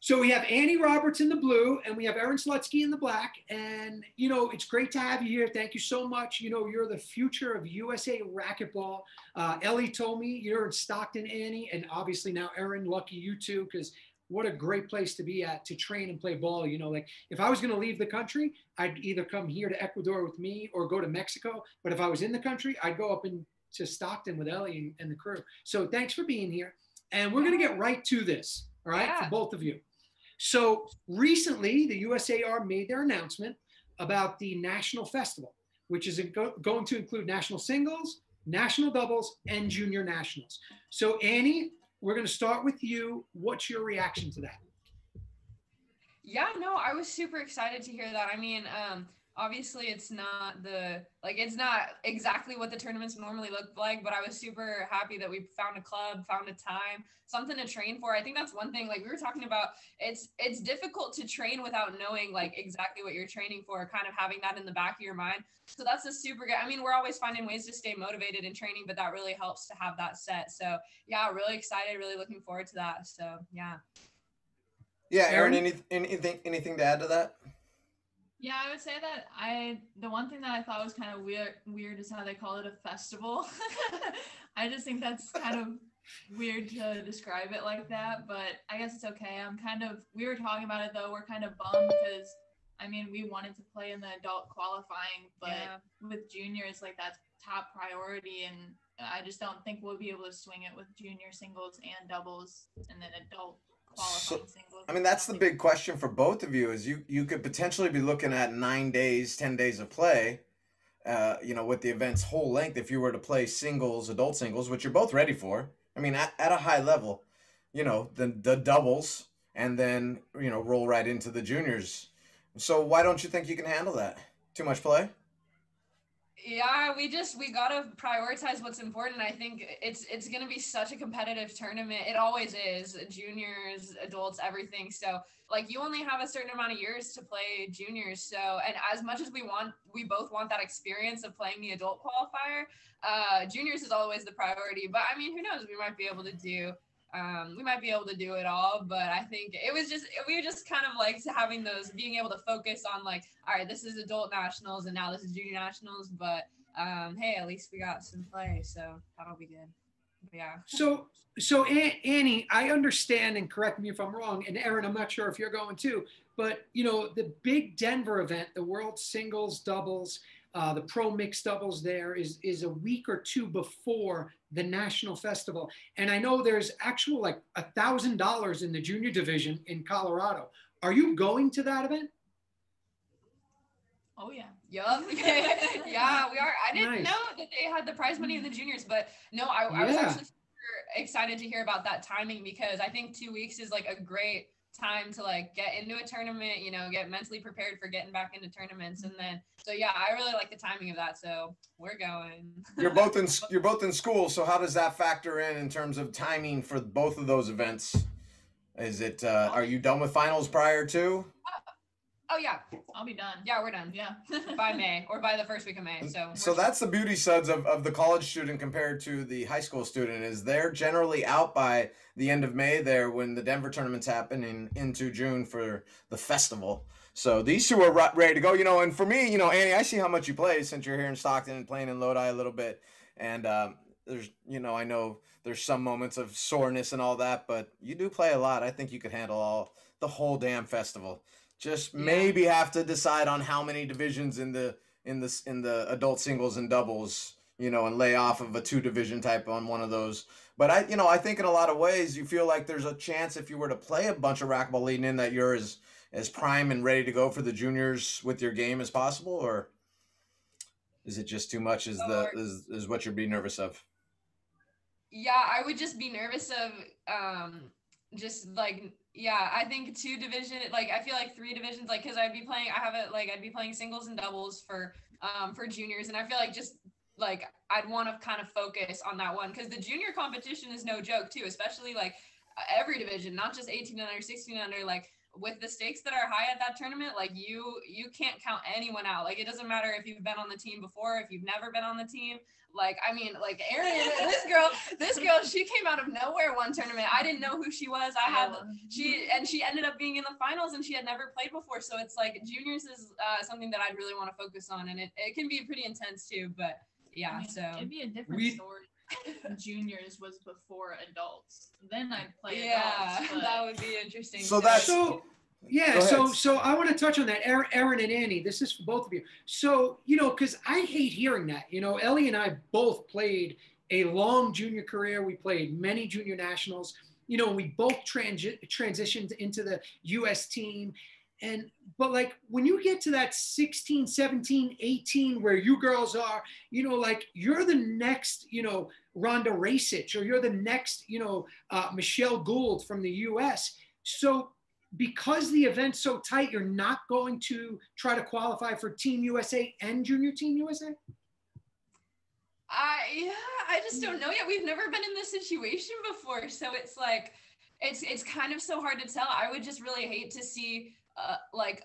so we have Annie Roberts in the blue, and we have Erin Slutsky in the black. And you know, it's great to have you here. Thank you so much. You know, you're the future of USA racquetball. Uh, Ellie told me you're in Stockton, Annie, and obviously now Erin. Lucky you too, because what a great place to be at to train and play ball. You know, like if I was going to leave the country, I'd either come here to Ecuador with me or go to Mexico. But if I was in the country, I'd go up in to Stockton with Ellie and, and the crew. So thanks for being here. And we're going to get right to this, all right, Yeah. for both of you. So recently, the USAR made their announcement about the National Festival, which is go- going to include national singles, national doubles, and junior nationals. So, Annie, we're going to start with you. What's your reaction to that? yeah, no, I was super excited to hear that. I mean, um, obviously it's not the like it's not exactly what the tournaments normally look like, but I was super happy that we found a club, found a time, something to train for. I think that's one thing like we were talking about it's it's difficult to train without knowing like exactly what you're training for, kind of having that in the back of your mind. So that's a super good. I mean, we're always finding ways to stay motivated in training, but that really helps to have that set. So, yeah, really excited, really looking forward to that. So, yeah. Yeah, Aaron, Aaron? any, anything anything to add to that? Yeah, I would say that I the one thing that I thought was kind of weird weird is how they call it a festival. I just think that's kind of weird to describe it like that, but I guess it's okay. I'm kind of we were talking about it though. We're kind of bummed because I mean we wanted to play in the adult qualifying, but Yeah. with juniors like that's top priority and I just don't think we'll be able to swing it with junior singles and doubles and then adult qualifying singles. I mean, that's the big question for both of you. Is you you could potentially be looking at nine days, ten days of play. Uh, you know, with the event's whole length, if you were to play singles, adult singles, which you're both ready for. I mean, at, at a high level, you know, the the doubles, and then you know roll right into the juniors. So why don't you think you can handle that? Too much play? Yeah, we just we gotta prioritize what's important. I think it's it's gonna be such a competitive tournament. It always is. Juniors, adults, everything. So like you only have a certain amount of years to play juniors. So and as much as we want, we both want that experience of playing the adult qualifier. Uh, juniors is always the priority. But I mean, who knows? We might be able to do. Um, we might be able to do it all, but I think it was just we were just kind of like having those being able to focus on like, all right, this is adult nationals and now this is junior nationals, but um, hey, at least we got some play, so that'll be good. yeah. So, so Annie, I understand, and correct me if I'm wrong, and Aaron, I'm not sure if you're going too, but you know, the big Denver event, the World Singles Doubles, uh, the Pro Mixed Doubles, there is is a week or two before the national festival, and I know there's actual like a thousand dollars in the junior division in Colorado. Are you going to that event? Oh yeah. Yup. yeah, we are. I didn't nice. know that they had the prize money in the juniors, but no, I, I was actually super excited to hear about that timing because I think two weeks is like a great time to like get into a tournament, you know, get mentally prepared for getting back into tournaments. And then so yeah, I really like the timing of that. So we're going. you're both in you're both in school, so how does that factor in in terms of timing for both of those events? Is it uh, are you done with finals prior to? Oh yeah, I'll be done. Yeah, we're done. Yeah. by May or by the first week of May. So So that's the beauty suds of, of the college student compared to the high school student is they're generally out by the end of May there when the Denver tournaments happen in into June for the festival. So these two are ready to go, you know. And for me, you know, Annie, I see how much you play since you're here in Stockton and playing in Lodi a little bit. And um, there's, you know, I know there's some moments of soreness and all that, but you do play a lot. I think you could handle all the whole damn festival. Just yeah. maybe have to decide on how many divisions in the in the in the adult singles and doubles, you know, and lay off of a two division type on one of those. But I, you know, I think in a lot of ways you feel like there's a chance if you were to play a bunch of racquetball leading in that you're as as prime and ready to go for the juniors with your game as possible, or is it just too much? Is the is, is what you're being nervous of? Yeah, I would just be nervous of um just like yeah, I think two division, like I feel like three divisions, like because I'd be playing, I have it like I'd be playing singles and doubles for um for juniors, and I feel like just like I'd want to kind of focus on that one because the junior competition is no joke too, especially like every division, not just 18 under, 16 under, like with the stakes that are high at that tournament, like you you can't count anyone out. Like it doesn't matter if you've been on the team before, if you've never been on the team. Like I mean, like Erin, this girl, this girl, she came out of nowhere one tournament. I didn't know who she was. I had she and she ended up being in the finals, and she had never played before. So it's like juniors is uh, something that I'd really want to focus on, and it, it can be pretty intense too. But yeah, I mean, so it'd be a different we, story. Juniors was before adults. Then I'd play yeah, adults. Yeah, that would be interesting. So that's so yeah, so so I want to touch on that, er, Aaron, Aaron and Annie. This is for both of you. So you know, because I hate hearing that. You know, Ellie and I both played a long junior career. We played many junior nationals. You know, we both transi- transitioned into the U.S. team. And but like when you get to that 16, 17, 18, where you girls are, you know, like you're the next, you know, Rhonda Rajsich, or you're the next, you know, uh, Michelle Gould from the U.S. So because the event's so tight, you're not going to try to qualify for Team USA and Junior Team USA? I yeah, I just don't know yet. We've never been in this situation before, so it's like it's it's kind of so hard to tell. I would just really hate to see uh, like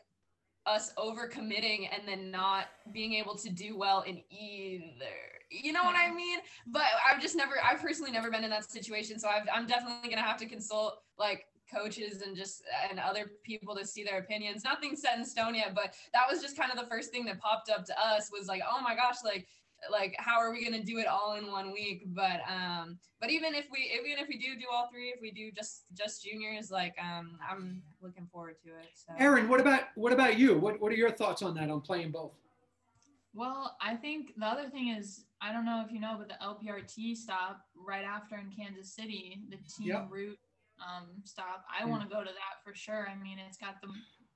us over committing and then not being able to do well in either. You know what I mean? But I've just never, I've personally never been in that situation. So i am definitely going to have to consult like coaches and just and other people to see their opinions. Nothing set in stone yet, but that was just kind of the first thing that popped up to us was like, oh my gosh, like like how are we going to do it all in one week but um but even if we even if we do do all three if we do just just juniors like um i'm looking forward to it so. aaron what about what about you what what are your thoughts on that on playing both well i think the other thing is i don't know if you know but the lprt stop right after in kansas city the team yep. route um, stop. I want to go to that for sure. I mean, it's got the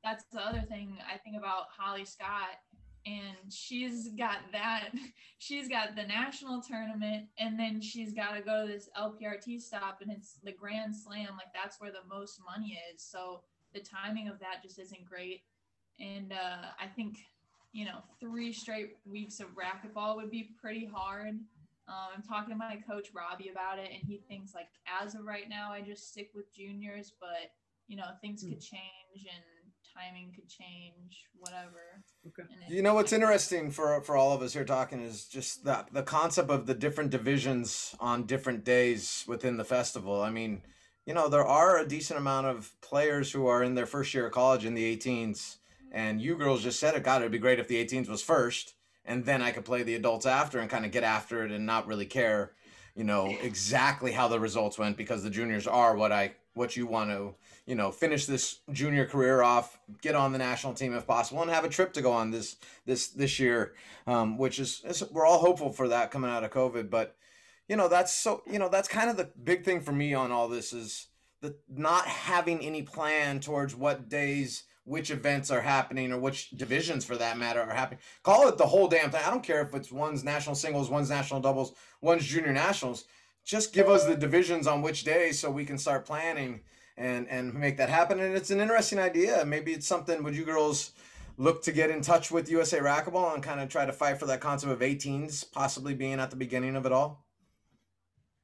that's the other thing I think about Holly Scott and she's got that she's got the national tournament and then she's got to go to this lprt stop and it's the grand slam like that's where the most money is. So the timing of that just isn't great. And uh, i think you know three straight weeks of racquetball would be pretty hard. Um, I'm talking to my coach Robbie about it, and he thinks like as of right now, I just stick with juniors, but you know things could hmm. change and timing could change, whatever. Okay. You know what's interesting for for all of us here talking is just that the concept of the different divisions on different days within the festival. I mean, you know, there are a decent amount of players who are in their first year of college in the 18s, mm-hmm. and you girls just said it. God, it'd be great if the 18s was first and then I could play the adults after and kind of get after it and not really care. you know exactly how the results went because the juniors are what I what you want to you know finish this junior career off, get on the national team if possible, and have a trip to go on this this this year, um, which is, is we're all hopeful for that coming out of COVID, but you know that's so you know that's kind of the big thing for me on all this is the not having any plan towards what days which events are happening or which divisions for that matter are happening. Call it the whole damn thing. I don't care if it's one's national singles, one's national doubles, one's junior nationals. Just give us the divisions on which day so we can start planning and and make that happen. And it's an interesting idea. Maybe it's something would you girls look to get in touch with USA Racquetball and kind of try to fight for that concept of 18s possibly being at the beginning of it all?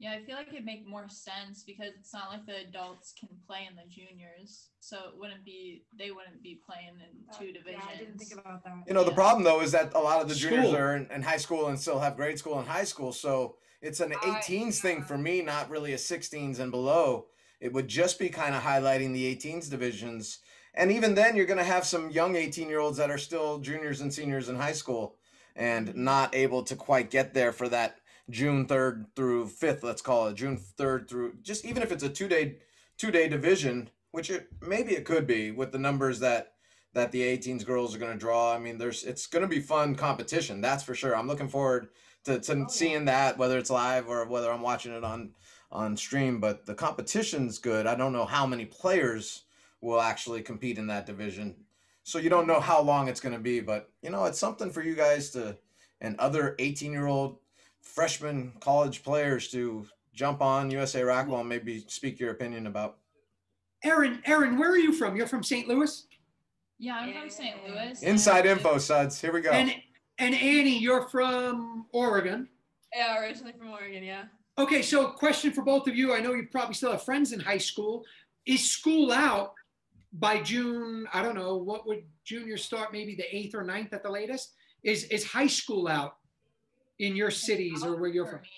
Yeah, I feel like it'd make more sense because it's not like the adults can play in the juniors, so it wouldn't be they wouldn't be playing in uh, two divisions. Yeah, I didn't think about that. You know, the problem though is that a lot of the juniors School. are in, in high school and still have grade school and high school. So it's an I- 18s thing for me, not really a 16s and below. It would just be kind of highlighting the 18s divisions. And even then, you're going to have some young 18 year olds that are still juniors and seniors in high school and not able to quite get there for that June 3rd through 5th, let's call it June 3rd through just even if it's a two day two day division, which it maybe it could be with the numbers that that the 18s girls are going to draw. I mean, there's it's going to be fun competition, that's for sure. I'm looking forward to, to oh, seeing that whether it's live or whether I'm watching it on on stream, but the competition's good. I don't know how many players will actually compete in that division. So you don't know how long it's going to be, but you know, it's something for you guys to and other 18-year-old freshman college players to jump on USA Racquetball and maybe speak your opinion about. Aaron, Aaron, where are you from? You're from St. Louis? Yeah, I'm from St. Louis. Inside and- info, Suds. Here we go. And and Annie, you're from Oregon. Yeah, originally from Oregon. Yeah. Okay, so question for both of you. I know you probably still have friends in high school. Is school out by June? I don't know. What would juniors start? Maybe the eighth or ninth at the latest. Is is high school out in your cities or where you're from? me.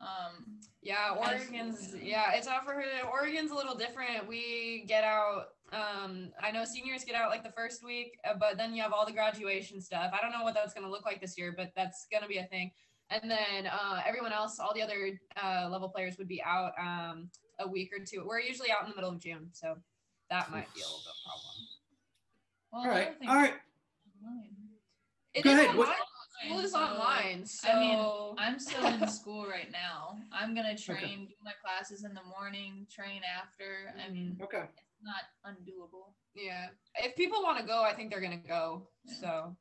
Um, Yeah, Oregon's yeah, it's out for her. Oregon's a little different. We get out. Um, I know seniors get out like the first week, uh, but then you have all the graduation stuff. I don't know what that's gonna look like this year, but that's gonna be a thing. And then uh, everyone else, all the other uh, level players would be out um, a week or two. We're usually out in the middle of June, so that might be a little bit of a problem. well, all right, all right. It Go is ahead, online. School is So, online, so I mean, I'm still in school right now. I'm gonna train, do my classes in the morning, train after. I mean, Okay. it's not undoable. yeah. If people want to go, I think they're gonna go. So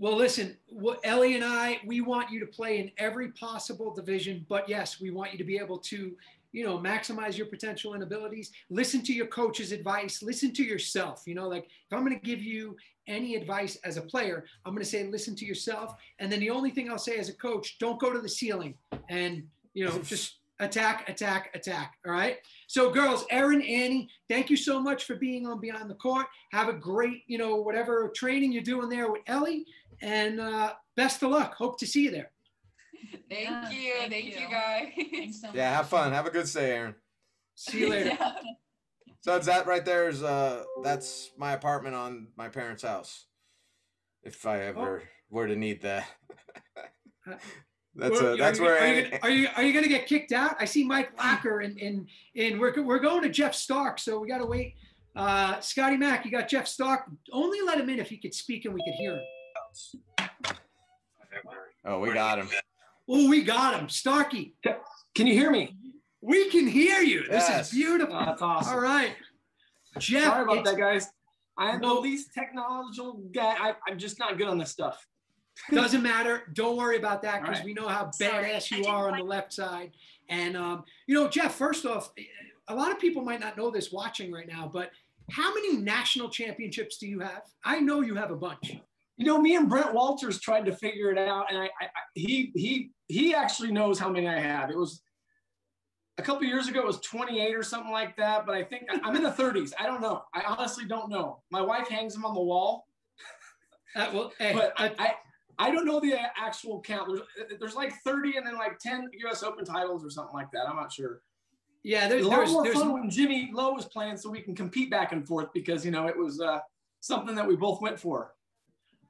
Well, listen, Ellie and I, we want you to play in every possible division, but yes, we want you to be able to, you know, maximize your potential and abilities. Listen to your coach's advice. Listen to yourself. You know, like if I'm going to give you any advice as a player, I'm going to say listen to yourself. And then the only thing I'll say as a coach, don't go to the ceiling and, you know, just attack, attack, attack. All right. So, girls, Erin, Annie, thank you so much for being on Beyond the Court. Have a great, you know, whatever training you're doing there with Ellie, and uh, best of luck. Hope to see you there. thank Yeah, you, thank thank, you. you. guys. Thanks so Yeah, have fun. Have a good stay, Aaron. See you later. Yeah. So it's that right there is uh that's my apartment on my parents' house. If I ever were to need that. that's Well, uh, that's are you, where are I, you, are you are you gonna get kicked out? I see Mike Locker and and and we're we're going to Jeff Stark, so we gotta wait. Uh, Scotty Mack, you got Jeff Stark. Only let him in if he could speak and we could hear him. Oh, we got him. Oh, we got him, Starkey. Can you hear me? We can hear you. This Yes. is beautiful. Oh, that's awesome. All right, Jeff. Sorry about that, guys. I am No. the least technological guy. I, I'm just not good on this stuff. Doesn't matter. Don't worry about that because All right. we know how Sorry, badass I you are on like- the left side. And um, you know, Jeff. First off, a lot of people might not know this watching right now, but how many national championships do you have? I know you have a bunch. You know, me and Brent Walters tried to figure it out, and I, I, I he he he actually knows how many I have. It was a couple years ago. It was 28 or something like that. But I think I'm in the 30s. I don't know. I honestly don't know. My wife hangs them on the wall, Uh, well, hey, but I, I I don't know the actual count. There's there's like 30 and then like 10 U.S. Open titles or something like that. I'm not sure. yeah, there's a lot there's, more there's fun when Jimmy Lowe was playing, so we can compete back and forth because you know it was uh, something that we both went for.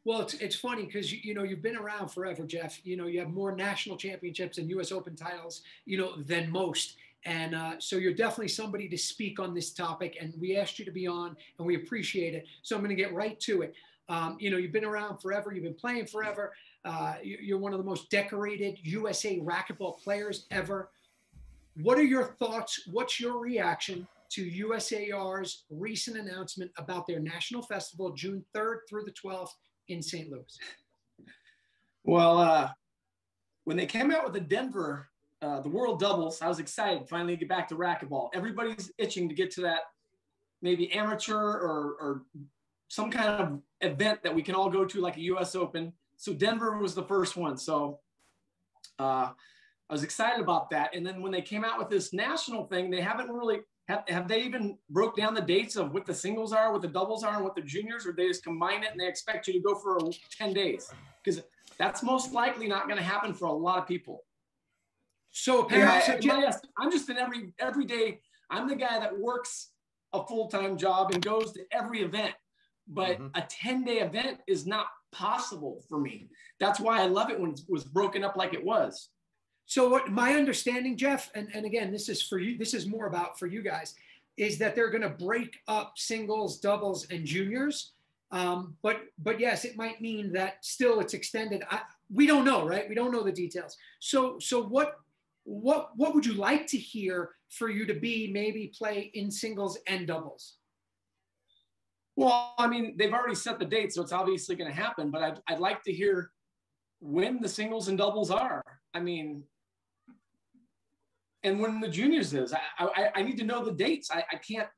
Well, it's it's funny because you, you know you've been around forever, Jeff. You know you have more national championships and U.S. Open titles, you know, than most. And uh, so you're definitely somebody to speak on this topic. And we asked you to be on, and we appreciate it. So I'm going to get right to it. Um, you know, you've been around forever. You've been playing forever. Uh, you're one of the most decorated USA racquetball players ever. What are your thoughts? What's your reaction to USAR's recent announcement about their national festival, June 3rd through the 12th in St. Louis? Well, uh, when they came out with the Denver, uh, the World Doubles, I was excited finally to get back to racquetball. Everybody's itching to get to that maybe amateur or, or some kind of event that we can all go to, like a U.S. Open. So Denver was the first one. So uh, I was excited about that. And then when they came out with this national thing, they haven't really have, have they even broke down the dates of what the singles are, what the doubles are, and what the juniors, or they just combine it and they expect you to go for 10 days? Because that's most likely not going to happen for a lot of people. So apparently, yeah, yes, I'm just an every every day. I'm the guy that works a full time job and goes to every event, but mm-hmm. a 10 day event is not possible for me. That's why I love it when it was broken up like it was. So what my understanding, Jeff, and, and again, this is for you, this is more about for you guys, is that they're going to break up singles, doubles, and juniors. Um, but but yes, it might mean that still it's extended. I, we don't know, right? We don't know the details. So so what what what would you like to hear for you to be maybe play in singles and doubles? Well, I mean, they've already set the date, so it's obviously going to happen. But I'd, I'd like to hear when the singles and doubles are. I mean, and when the juniors is. I, I, I need to know the dates. I, I can't.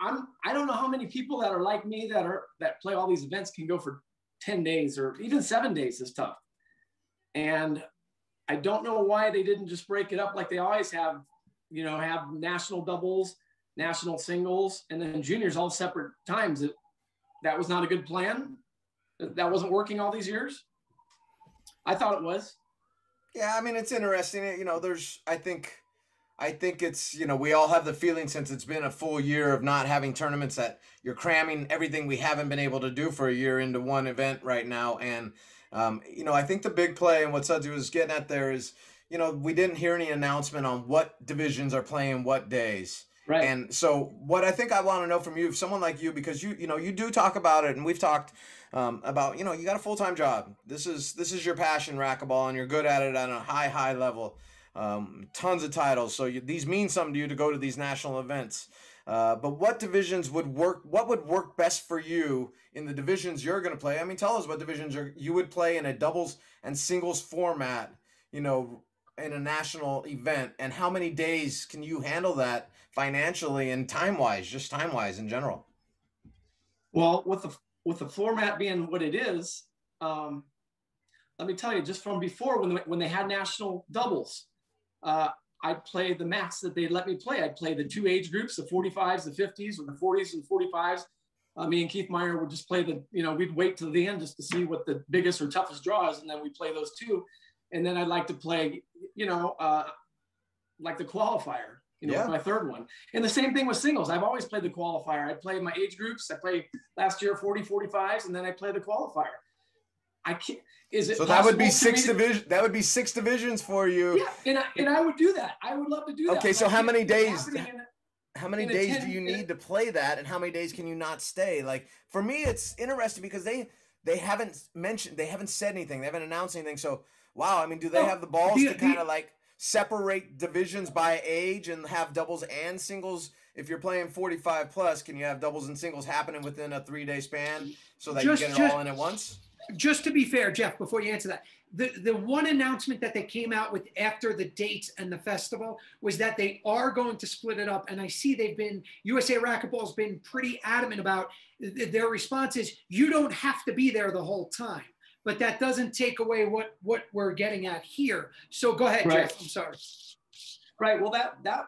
I'm. I don't know how many people that are like me that are that play all these events can go for ten days or even seven days is tough. And I don't know why they didn't just break it up like they always have. You know, have national doubles, national singles, and then juniors all separate times. That that was not a good plan. That wasn't working all these years. I thought it was. Yeah, I mean it's interesting. You know, there's I think I think it's, you know, we all have the feeling since it's been a full year of not having tournaments that you're cramming everything we haven't been able to do for a year into one event right now. And, um, you know, I think the big play and what Sudsy was getting at there is, you know, we didn't hear any announcement on what divisions are playing what days. Right. And so what I think I want to know from you, if someone like you, because you, you know, you do talk about it and we've talked um, about, you know, you got a full-time job. This is, this is your passion, racquetball, and you're good at it on a high, high level um, tons of titles. So you, these mean something to you to go to these national events. Uh, but what divisions would work? What would work best for you in the divisions you're going to play? I mean, tell us what divisions are, you would play in a doubles and singles format. You know, in a national event, and how many days can you handle that financially and time wise, just time wise in general? Well, with the with the format being what it is, um, let me tell you, just from before when when they had national doubles, uh, I'd play the max that they'd let me play. I'd play the two age groups, the 45s, the 50s, or the 40s and 45s. Uh, me and Keith Meyer would just play the, you know, we'd wait till the end just to see what the biggest or toughest draw is, and then we play those two. And then I'd like to play, you know, uh, like the qualifier, you know, yeah. my third one. And the same thing with singles. I've always played the qualifier. I play my age groups. I play last year 40, 45s, and then I play the qualifier. I can't. Is it so that would be six division? That would be six divisions for you. Yeah, and I, and I would do that. I would love to do that. Okay, so how many days? how many days 10, do you need to play that, and how many days can you not stay? Like for me, it's interesting because they they haven't mentioned, they haven't said anything, they haven't announced anything. So wow, I mean, do they have the balls the, to kind of like separate divisions by age and have doubles and singles? If you're playing 45 plus, can you have doubles and singles happening within a three day span so that just, you get it just, all in at once? Just to be fair, Jeff, before you answer that, the, the one announcement that they came out with after the dates and the festival was that they are going to split it up. And I see they've been, USA Racquetball's been pretty adamant about their response is you don't have to be there the whole time. But that doesn't take away what, what we're getting at here. So go ahead, right. Jeff. I'm sorry. Right. Well, that that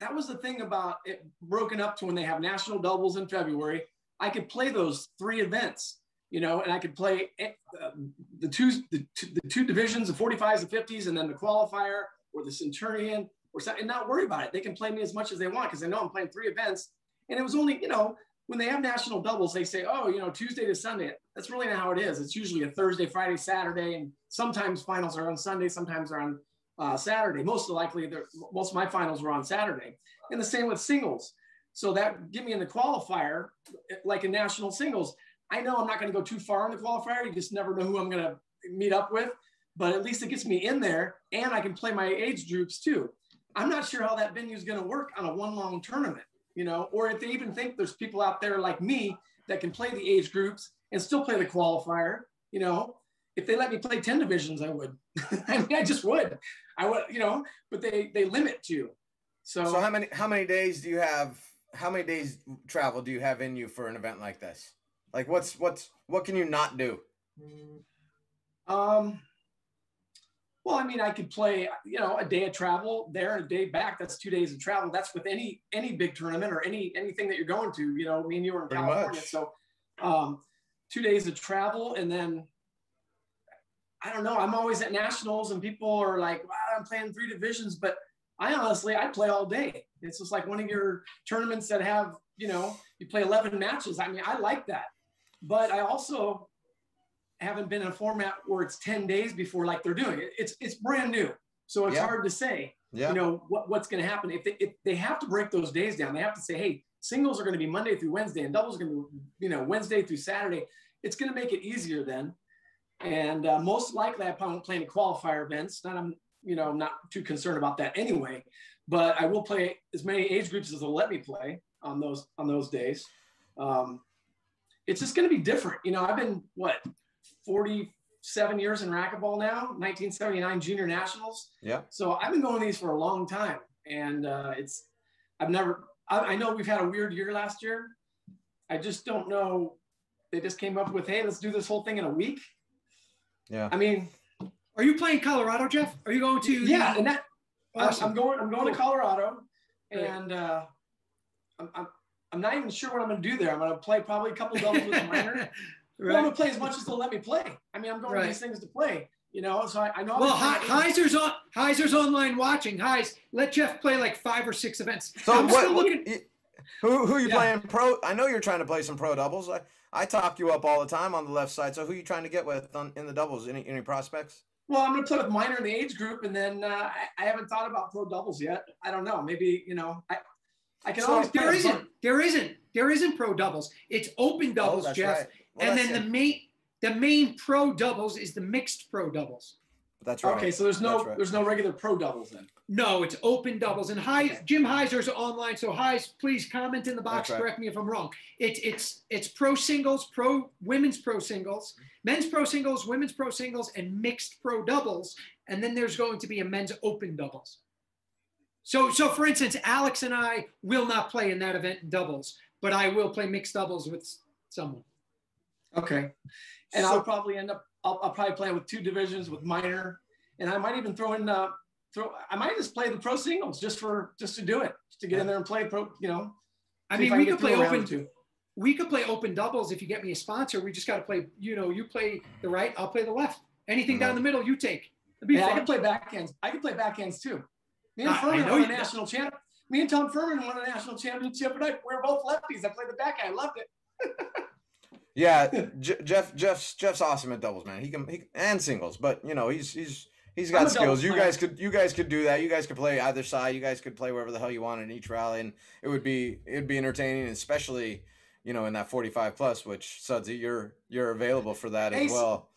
that was the thing about it broken up to when they have national doubles in February. I could play those three events you know, and I could play uh, the two the two, the two divisions, the 45s and 50s, and then the qualifier or the Centurion or something, and not worry about it. They can play me as much as they want because they know I'm playing three events. And it was only, you know, when they have national doubles, they say, oh, you know, Tuesday to Sunday. That's really not how it is. It's usually a Thursday, Friday, Saturday, and sometimes finals are on Sunday, sometimes they're on uh, Saturday. Most likely, most of my finals were on Saturday. And the same with singles. So that get me in the qualifier, like in national singles. I know I'm not going to go too far in the qualifier. You just never know who I'm going to meet up with, but at least it gets me in there, and I can play my age groups too. I'm not sure how that venue is going to work on a one long tournament, you know, or if they even think there's people out there like me that can play the age groups and still play the qualifier, you know. If they let me play 10 divisions, I would. I mean, I just would. I would, you know, but they they limit you. So, so how many how many days do you have? How many days travel do you have in you for an event like this? Like, what's what's what can you not do? Um. Well, I mean, I could play, you know, a day of travel there and a day back. That's two days of travel. That's with any any big tournament or any anything that you're going to. You know, me and you were in Pretty California, much. so um, two days of travel, and then I don't know. I'm always at nationals, and people are like, "Wow, I'm playing three divisions," but I honestly, I play all day. It's just like one of your tournaments that have, you know, you play 11 matches. I mean, I like that, but I also haven't been in a format where it's 10 days before like they're doing it. It's it's brand new. So it's yeah. hard to say, yeah. you know, what, what's going to happen. If they, if they have to break those days down, they have to say, hey, singles are going to be Monday through Wednesday and doubles are going to be, you know, Wednesday through Saturday. It's going to make it easier then. And uh, most likely I won't play any qualifier events. Not, I'm, you know, I'm not too concerned about that anyway, but I will play as many age groups as they'll let me play on those, on those days. Um, it's just going to be different. You know, I've been what 47 years in racquetball now, 1979 junior nationals. Yeah. So I've been going these for a long time. And uh, it's, I've never, I, I, know we've had a weird year last year. I just don't know. They just came up with, hey, let's do this whole thing in a week. Yeah. I mean, are you playing Colorado, Jeff? Are you going to? Yeah. And that, awesome. I'm going, I'm going to Colorado and uh, I'm, I'm, I'm not even sure what I'm going to do there. I'm going to play probably a couple doubles with Minor. Right. I'm gonna play as much as they'll let me play. I mean, I'm going right. to these things to play. You know, so I, I know. Well, Hiser's on Hiser's online watching. Heis, let Jeff play like five or six events. So I'm what? Looking... who who are you yeah. playing pro? I know you're trying to play some pro doubles. I, I talk you up all the time on the left side. So who are you trying to get with on, in the doubles? Any any prospects? Well, I'm going to play with Minor in the age group, and then uh, I, I, haven't thought about pro doubles yet. I don't know. Maybe you know, I I can so always. There isn't. There isn't. There isn't pro doubles. It's open oh, doubles, oh, Jeff. Right. Well, and then it. the main the main pro doubles is the mixed pro doubles. That's right. Okay, so there's no right. there's no regular pro doubles then. No, it's open doubles. And Hi, Jim Hiser's online. So Heis, please comment in the box. Right. Correct me if I'm wrong. It's it's it's pro singles, pro women's pro singles, men's pro singles, women's pro singles, and mixed pro doubles. And then there's going to be a men's open doubles. So so for instance, Alex and I will not play in that event in doubles, but I will play mixed doubles with someone. Okay and so, I'll probably end up. I'll, I'll, probably play with two divisions with Minor, and I might even throw in. Uh, throw. I might just play the pro singles just for just to do it, just to get in there and play pro. You know. I mean, we could play open. Two. We could play open doubles if you get me a sponsor. We just got to play. You know, you play the right, I'll play the left. Anything down the middle, you take. yeah, I can play backhands. I can play backhands too. Me and Furman won a national champ. Me and Tom Furman won a national championship, and I, we're both lefties. I played the backhand. I loved it. Yeah, J- Jeff Jeff's Jeff's awesome at doubles, man. He can he and singles, but you know he's he's he's got skills. You guys could you guys could do that. You guys could play either side. You guys could play wherever the hell you want in each rally, and it would be it'd be entertaining, especially you know in that forty five plus, which Sudsy, you're you're available for that hey, as well.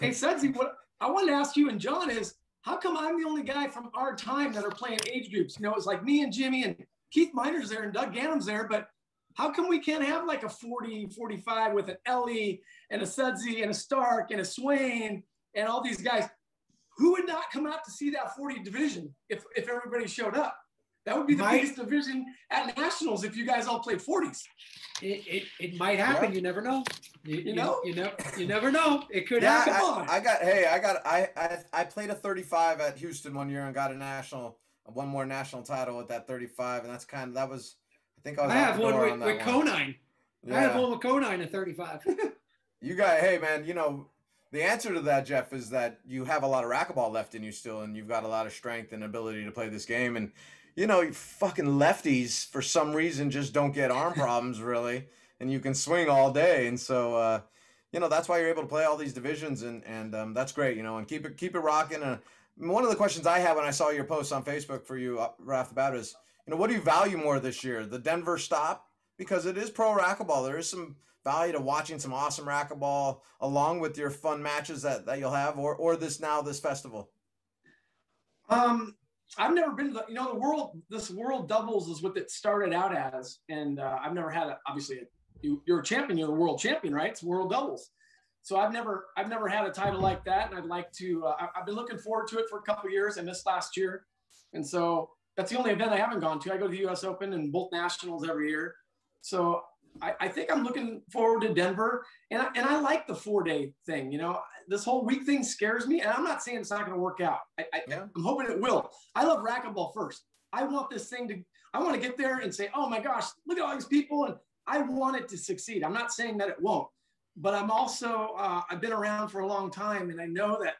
hey Sudsy, what I wanted to ask you and John is how come I'm the only guy from our time that are playing age groups? You know, it's like me and Jimmy and Keith Minor's there and Doug Ganim's there, but how come we can't have like a 40, 45 with an Ellie and a Sudsy and a Stark and a Swain and all these guys? Who would not come out to see that 40 division if, if everybody showed up? That would be the might, biggest division at nationals if you guys all played 40s. It, it, it might happen. Yeah. You never know. You, you know, you, you, know, you never know. It could yeah, happen. I, I, got, hey, I got, I, I, I played a 35 at Houston one year and got a national, one more national title at that 35. And that's kind of, that was, I think I was. I have one with, on with Conine. Yeah. I have one with Conine at 35. you got, hey man, you know, the answer to that, Jeff, is that you have a lot of racquetball left in you still, and you've got a lot of strength and ability to play this game. And you know, fucking lefties for some reason just don't get arm problems really. and you can swing all day. And so, uh, you know, that's why you're able to play all these divisions, and and um, that's great. You know, and keep it keep it rocking. And one of the questions I had when I saw your post on Facebook for you uh, right off the bat is, you know, what do you value more this year? The Denver stop because it is pro racquetball. There is some value to watching some awesome racquetball along with your fun matches that, that you'll have, or or this now this festival. Um, I've never been to the, you know, the world, this world doubles is what it started out as. And uh, I've never had, a, obviously, you, you're a champion, you're the world champion, right? It's world doubles. So I've never, I've never had a title like that. And I'd like to, uh, I've been looking forward to it for a couple years. I missed last year. And so that's the only event I haven't gone to. I go to the US Open and both nationals every year. So I, I think I'm looking forward to Denver. And I, and I like the four day thing, you know, this whole week thing scares me, and I'm not saying it's not going to work out. I, I, yeah. I'm hoping it will. I love racquetball first. I want this thing to. I want to get there and say, "Oh my gosh, look at all these people," and I want it to succeed. I'm not saying that it won't, but I'm also uh, I've been around for a long time, and I know that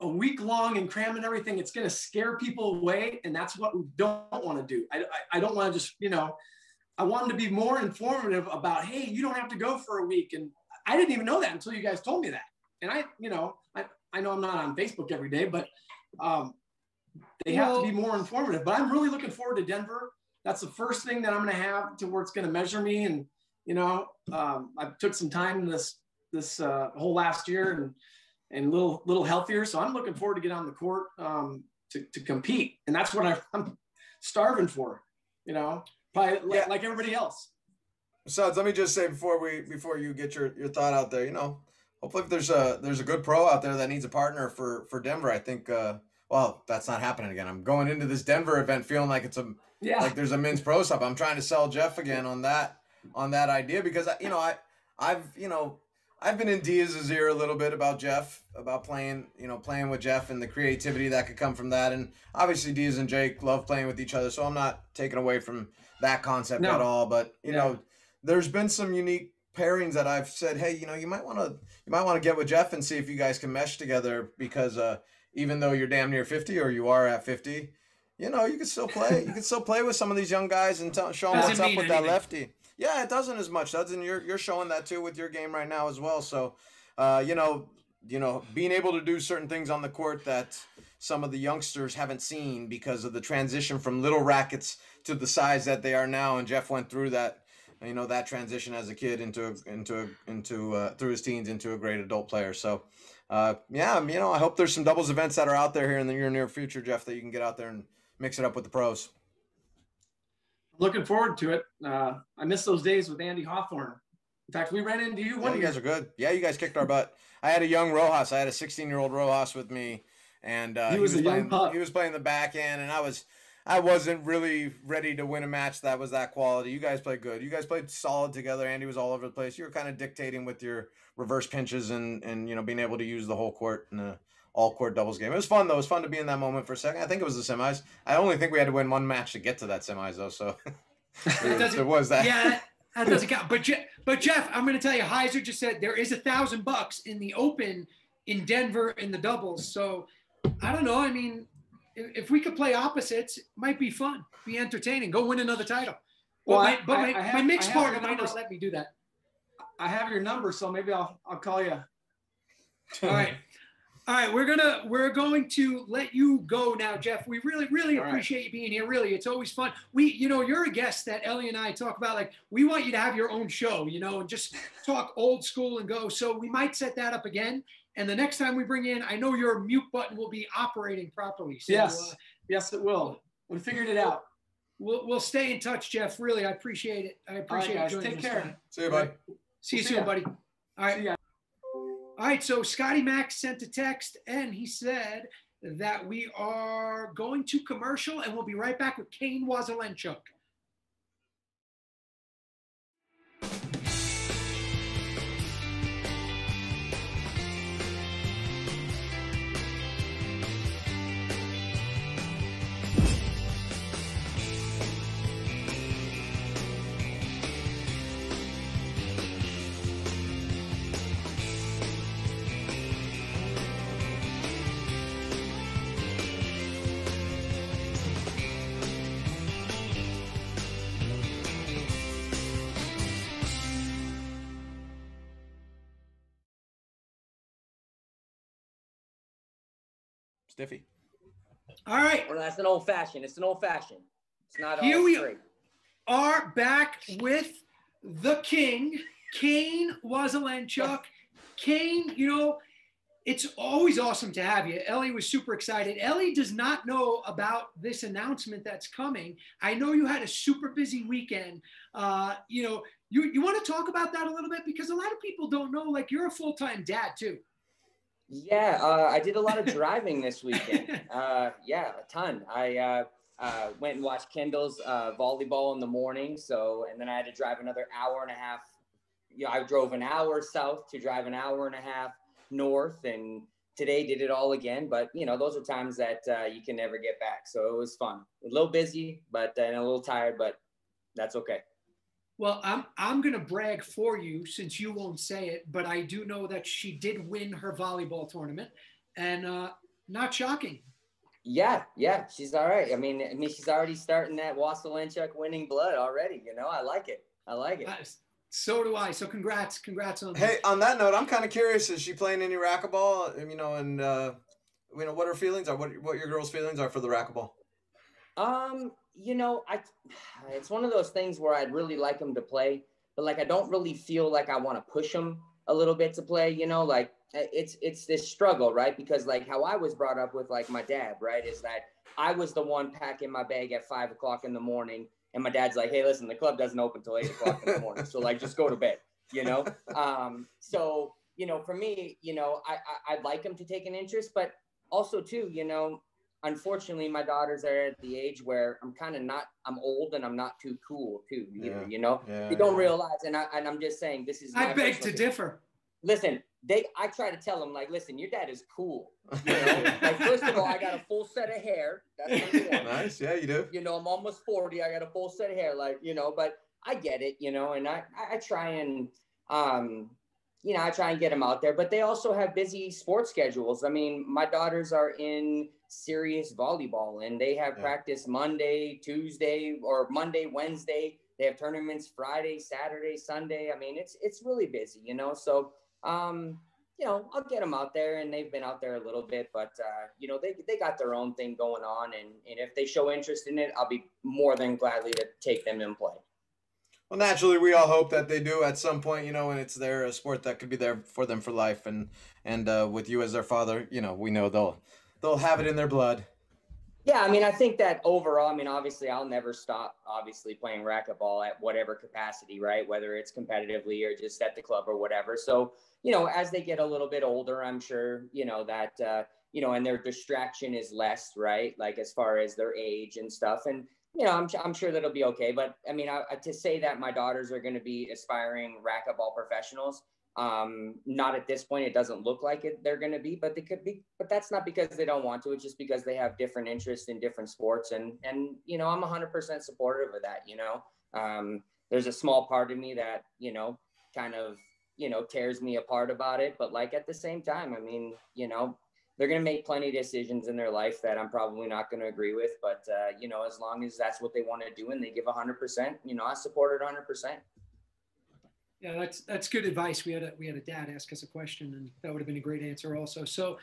a week long and cramming everything, it's going to scare people away, and that's what we don't want to do. I, I, I don't want to just you know. I want to be more informative about, hey, you don't have to go for a week and I didn't even know that until you guys told me that. And I, you know, I, I know I'm not on Facebook every day, but um, they have to be more informative. But I'm really looking forward to Denver. That's the first thing that I'm going to have to where it's going to measure me. And you know, um, I took some time this this uh, whole last year and and a little little healthier. So I'm looking forward to get on the court um, to to compete, and that's what I, I'm starving for. You know, probably yeah. like, like everybody else. Suds, let me just say before we before you get your, your thought out there, you know, hopefully if there's a there's a good pro out there that needs a partner for for Denver, I think uh well, that's not happening again. I'm going into this Denver event feeling like it's a yeah. like there's a men's pro shop. I'm trying to sell Jeff again on that on that idea because I, you know I I've you know I've been in Diaz's ear a little bit about Jeff, about playing, you know, playing with Jeff and the creativity that could come from that. And obviously Diaz and Jake love playing with each other, so I'm not taking away from that concept no. at all. But you yeah. know, there's been some unique pairings that I've said, hey, you know, you might want to you might want to get with Jeff and see if you guys can mesh together because uh, even though you're damn near 50 or you are at 50, you know, you can still play. you can still play with some of these young guys and show them what's up with anything. that lefty. Yeah, it doesn't as much, doesn't. You're you're showing that too with your game right now as well. So, uh, you know, you know, being able to do certain things on the court that some of the youngsters haven't seen because of the transition from little rackets to the size that they are now. And Jeff went through that you know that transition as a kid into into into uh, through his teens into a great adult player. So uh, yeah, you know I hope there's some doubles events that are out there here in the near near future, Jeff, that you can get out there and mix it up with the pros. Looking forward to it. Uh, I miss those days with Andy Hawthorne. In fact, we ran into you one. Yeah, you guys are good. Yeah, you guys kicked our butt. I had a young Rojas. I had a 16 year old Rojas with me, and uh, he, was he was, a playing, young pup. He was playing the back end, and I was I wasn't really ready to win a match that was that quality. You guys played good. You guys played solid together. Andy was all over the place. You were kind of dictating with your reverse pinches and and you know being able to use the whole court in a all court doubles game. It was fun though. It was fun to be in that moment for a second. I think it was the semis. I only think we had to win one match to get to that semis though. So it, was that. Yeah. That doesn't count. But Je- but Jeff, I'm going to tell you, Hiser just said there is a thousand bucks in the Open in Denver in the doubles. So I don't know. I mean, if we could play opposites, it might be fun, be entertaining. Go win another title. Well, my, but I, my, I have, my mixed partner might not let me do that. I have your number, so maybe I'll I'll call you. All right. All right, we're gonna we're going to let you go now, Jeff. We really really All appreciate right. you being here. Really, it's always fun. We, you know, you're a guest that Ellie and I talk about. Like, we want you to have your own show, you know, and just talk old school and go. So we might set that up again. And the next time we bring in, I know your mute button will be operating properly. So, yes, uh, yes, it will. We figured it out. We'll, we'll stay in touch, Jeff. Really, I appreciate it. I appreciate All right, guys, Take care. Time. See you, buddy. See you we'll soon, buddy. All right. All right. So Scotty Mack sent a text and he said that we are going to commercial and we'll be right back with Kane Waselenchuk. Stiffy. All right. Well, that's an old fashioned. It's an old fashioned. It's not Here all we straight. are back with the king, Kane Waselenchuk. Kane, you know, it's always awesome to have you. Ellie was super excited. Ellie does not know about this announcement that's coming. I know you had a super busy weekend. Uh, you know, you, you want to talk about that a little bit because a lot of people don't know, like you're a full-time dad too. Yeah, uh, I did a lot of driving this weekend. Uh, yeah, a ton. I uh, uh, went and watched Kendall's uh, volleyball in the morning. So, and then I had to drive another hour and a half. You know, I drove an hour south to drive an hour and a half north, and today did it all again. But you know, those are times that uh, you can never get back. So it was fun. A little busy, but and a little tired, but that's okay. Well, I'm I'm gonna brag for you since you won't say it, but I do know that she did win her volleyball tournament, and uh, not shocking. Yeah, yeah, she's all right. I mean, I mean, she's already starting that Waselenchuk winning blood already. You know, I like it. I like it. Uh, so do I. So congrats, congrats on. Hey, on that note, I'm kind of curious. Is she playing any racquetball? You know, and uh, you know what her feelings are. What what your girl's feelings are for the racquetball? Um, you know, I it's one of those things where I'd really like him to play, but like I don't really feel like I want to push him a little bit to play. You know, like it's it's this struggle, right? Because like how I was brought up with like my dad, right, is that I was the one packing my bag at five o'clock in the morning, and my dad's like, "Hey, listen, the club doesn't open till eight o'clock in the morning, so like just go to bed," you know. Um, so you know, for me, you know, I, I I'd like him to take an interest, but also too, you know, unfortunately my daughters are at the age where i'm kind of not i'm old and i'm not too cool too either Yeah. you know Yeah, they don't yeah. realize and, I, and i'm just saying this is I beg personal to differ. listen they i try to tell them like listen your dad is cool you know like first of all i got a full set of hair that's Nice. Yeah, you do. you know i'm almost 40 i got a full set of hair like you know but i get it you know and i i, I try and um you know i try and get them out there but they also have busy sports schedules i mean my daughters are in serious volleyball and they have Yeah. practice monday tuesday or monday wednesday they have tournaments friday saturday sunday i mean it's it's really busy you know so um you know, I'll get them out there, and they've been out there a little bit, but uh, you know, they they got their own thing going on, and and if they show interest in it, I'll be more than gladly to take them and play. Well, naturally, we all hope that they do at some point, you know, and it's their a sport that could be there for them for life. And and uh, with you as their father, you know, we know they'll they'll have it in their blood. Yeah, I mean, I think that overall, I mean, obviously, I'll never stop, obviously, playing racquetball at whatever capacity, right? Whether it's competitively or just at the club or whatever. So, you know, as they get a little bit older, I'm sure, you know, that, uh, you know, and their distraction is less, right? Like as far as their age and stuff. And, you know, I'm, I'm sure that'll be okay. But I mean, I, to say that my daughters are going to be aspiring racquetball professionals, um, not at this point. It doesn't look like it, they're going to be, but they could be. But that's not because they don't want to. It's just because they have different interests in different sports. And and you know, I'm 100% supportive of that. You know, um, there's a small part of me that you know kind of you know tears me apart about it. But like at the same time, I mean, you know, they're going to make plenty of decisions in their life that I'm probably not going to agree with. But uh, you know, as long as that's what they want to do and they give 100%, you know, I support it 100%. Yeah, that's that's good advice. We had a we had a dad ask us a question, and that would have been a great answer also. So,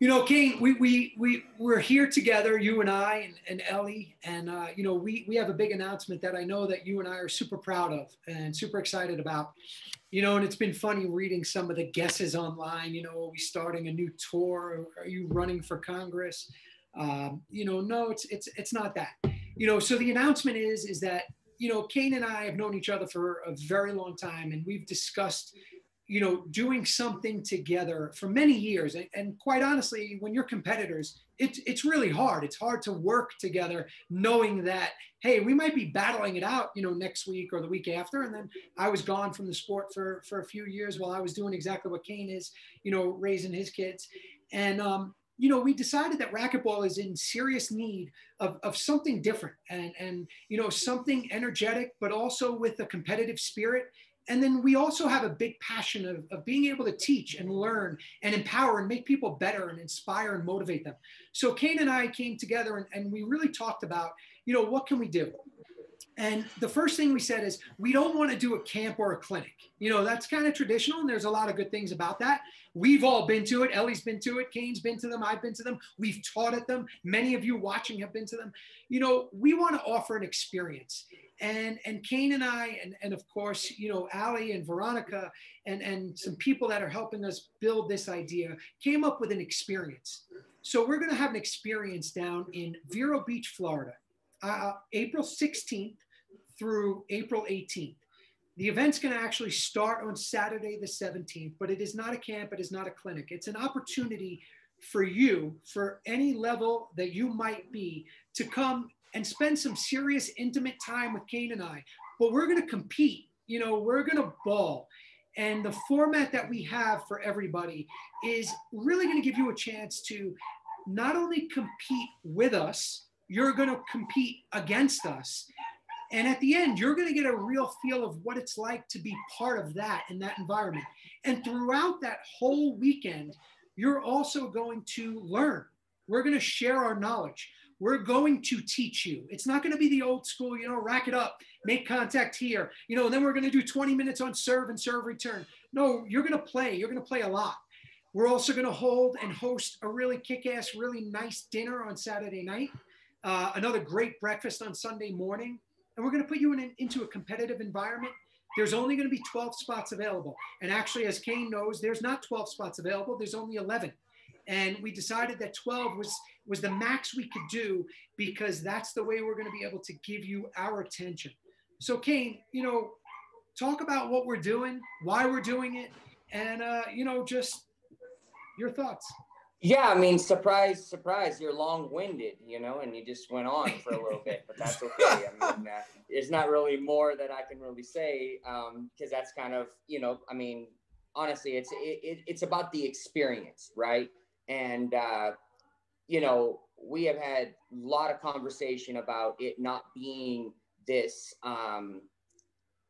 you know, Kane, we we we we're here together, you and I and, and Ellie, and uh, you know, we we have a big announcement that I know that you and I are super proud of and super excited about. You know, and it's been funny reading some of the guesses online. You know, are we starting a new tour? Are you running for Congress? Um, you know, no, it's it's it's not that. You know, so the announcement is is that you know, Kane and I have known each other for a very long time, and we've discussed, you know, doing something together for many years. And, and quite honestly, when you're competitors, it's it's really hard. It's hard to work together, knowing that hey, we might be battling it out, you know, next week or the week after. And then I was gone from the sport for for a few years while I was doing exactly what Kane is, you know, raising his kids, and um, you know, we decided that racquetball is in serious need of, of something different and, and, you know, something energetic, but also with a competitive spirit. And then we also have a big passion of, of being able to teach and learn and empower and make people better and inspire and motivate them. So Kane and I came together and, and we really talked about, you know, what can we do? And the first thing we said is we don't want to do a camp or a clinic. You know, that's kind of traditional, and there's a lot of good things about that. We've all been to it. Ellie's been to it. Kane's been to them. I've been to them. We've taught at them. Many of you watching have been to them. You know, we want to offer an experience. And and Kane and I, and, and of course, you know, Ali and Veronica and, and some people that are helping us build this idea came up with an experience. So we're going to have an experience down in Vero Beach, Florida, uh, April 16th through April 18th. The event's going to actually start on Saturday, the 17th, but it is not a camp, it is not a clinic. It's an opportunity for you, for any level that you might be, to come and spend some serious, intimate time with Kane and I. But we're going to compete, you know, we're going to ball. And the format that we have for everybody is really going to give you a chance to not only compete with us, you're going to compete against us. And at the end, you're going to get a real feel of what it's like to be part of that in that environment. And throughout that whole weekend, you're also going to learn. We're going to share our knowledge. We're going to teach you. It's not going to be the old school, you know, rack it up, make contact here, you know, and then we're going to do 20 minutes on serve and serve return. No, you're going to play. You're going to play a lot. We're also going to hold and host a really kick ass, really nice dinner on Saturday night, uh, another great breakfast on Sunday morning and we're going to put you in an, into a competitive environment. There's only going to be 12 spots available. And actually, as Kane knows, there's not 12 spots available, there's only 11. And we decided that 12 was, was the max we could do because that's the way we're going to be able to give you our attention. So, Kane, you know, talk about what we're doing, why we're doing it, and, uh, you know, just your thoughts. Yeah, I mean, surprise, surprise, you're long winded, you know, and you just went on for a little bit, but that's okay. I mean, uh, there's not really more that I can really say because um, that's kind of, you know, I mean, honestly, it's it, it, it's about the experience, right? And uh, you know, we have had a lot of conversation about it not being this um,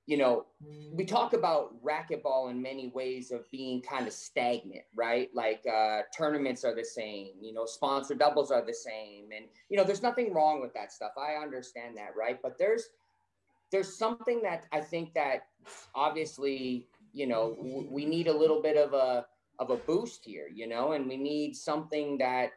you know, we talk about racquetball in many ways of being kind of stagnant, right? Like uh, tournaments are the same, you know, sponsor doubles are the same, and you know, there's nothing wrong with that stuff. I understand that, right? But there's there's something that I think that obviously, you know, we need a little bit of a of a boost here, you know, and we need something that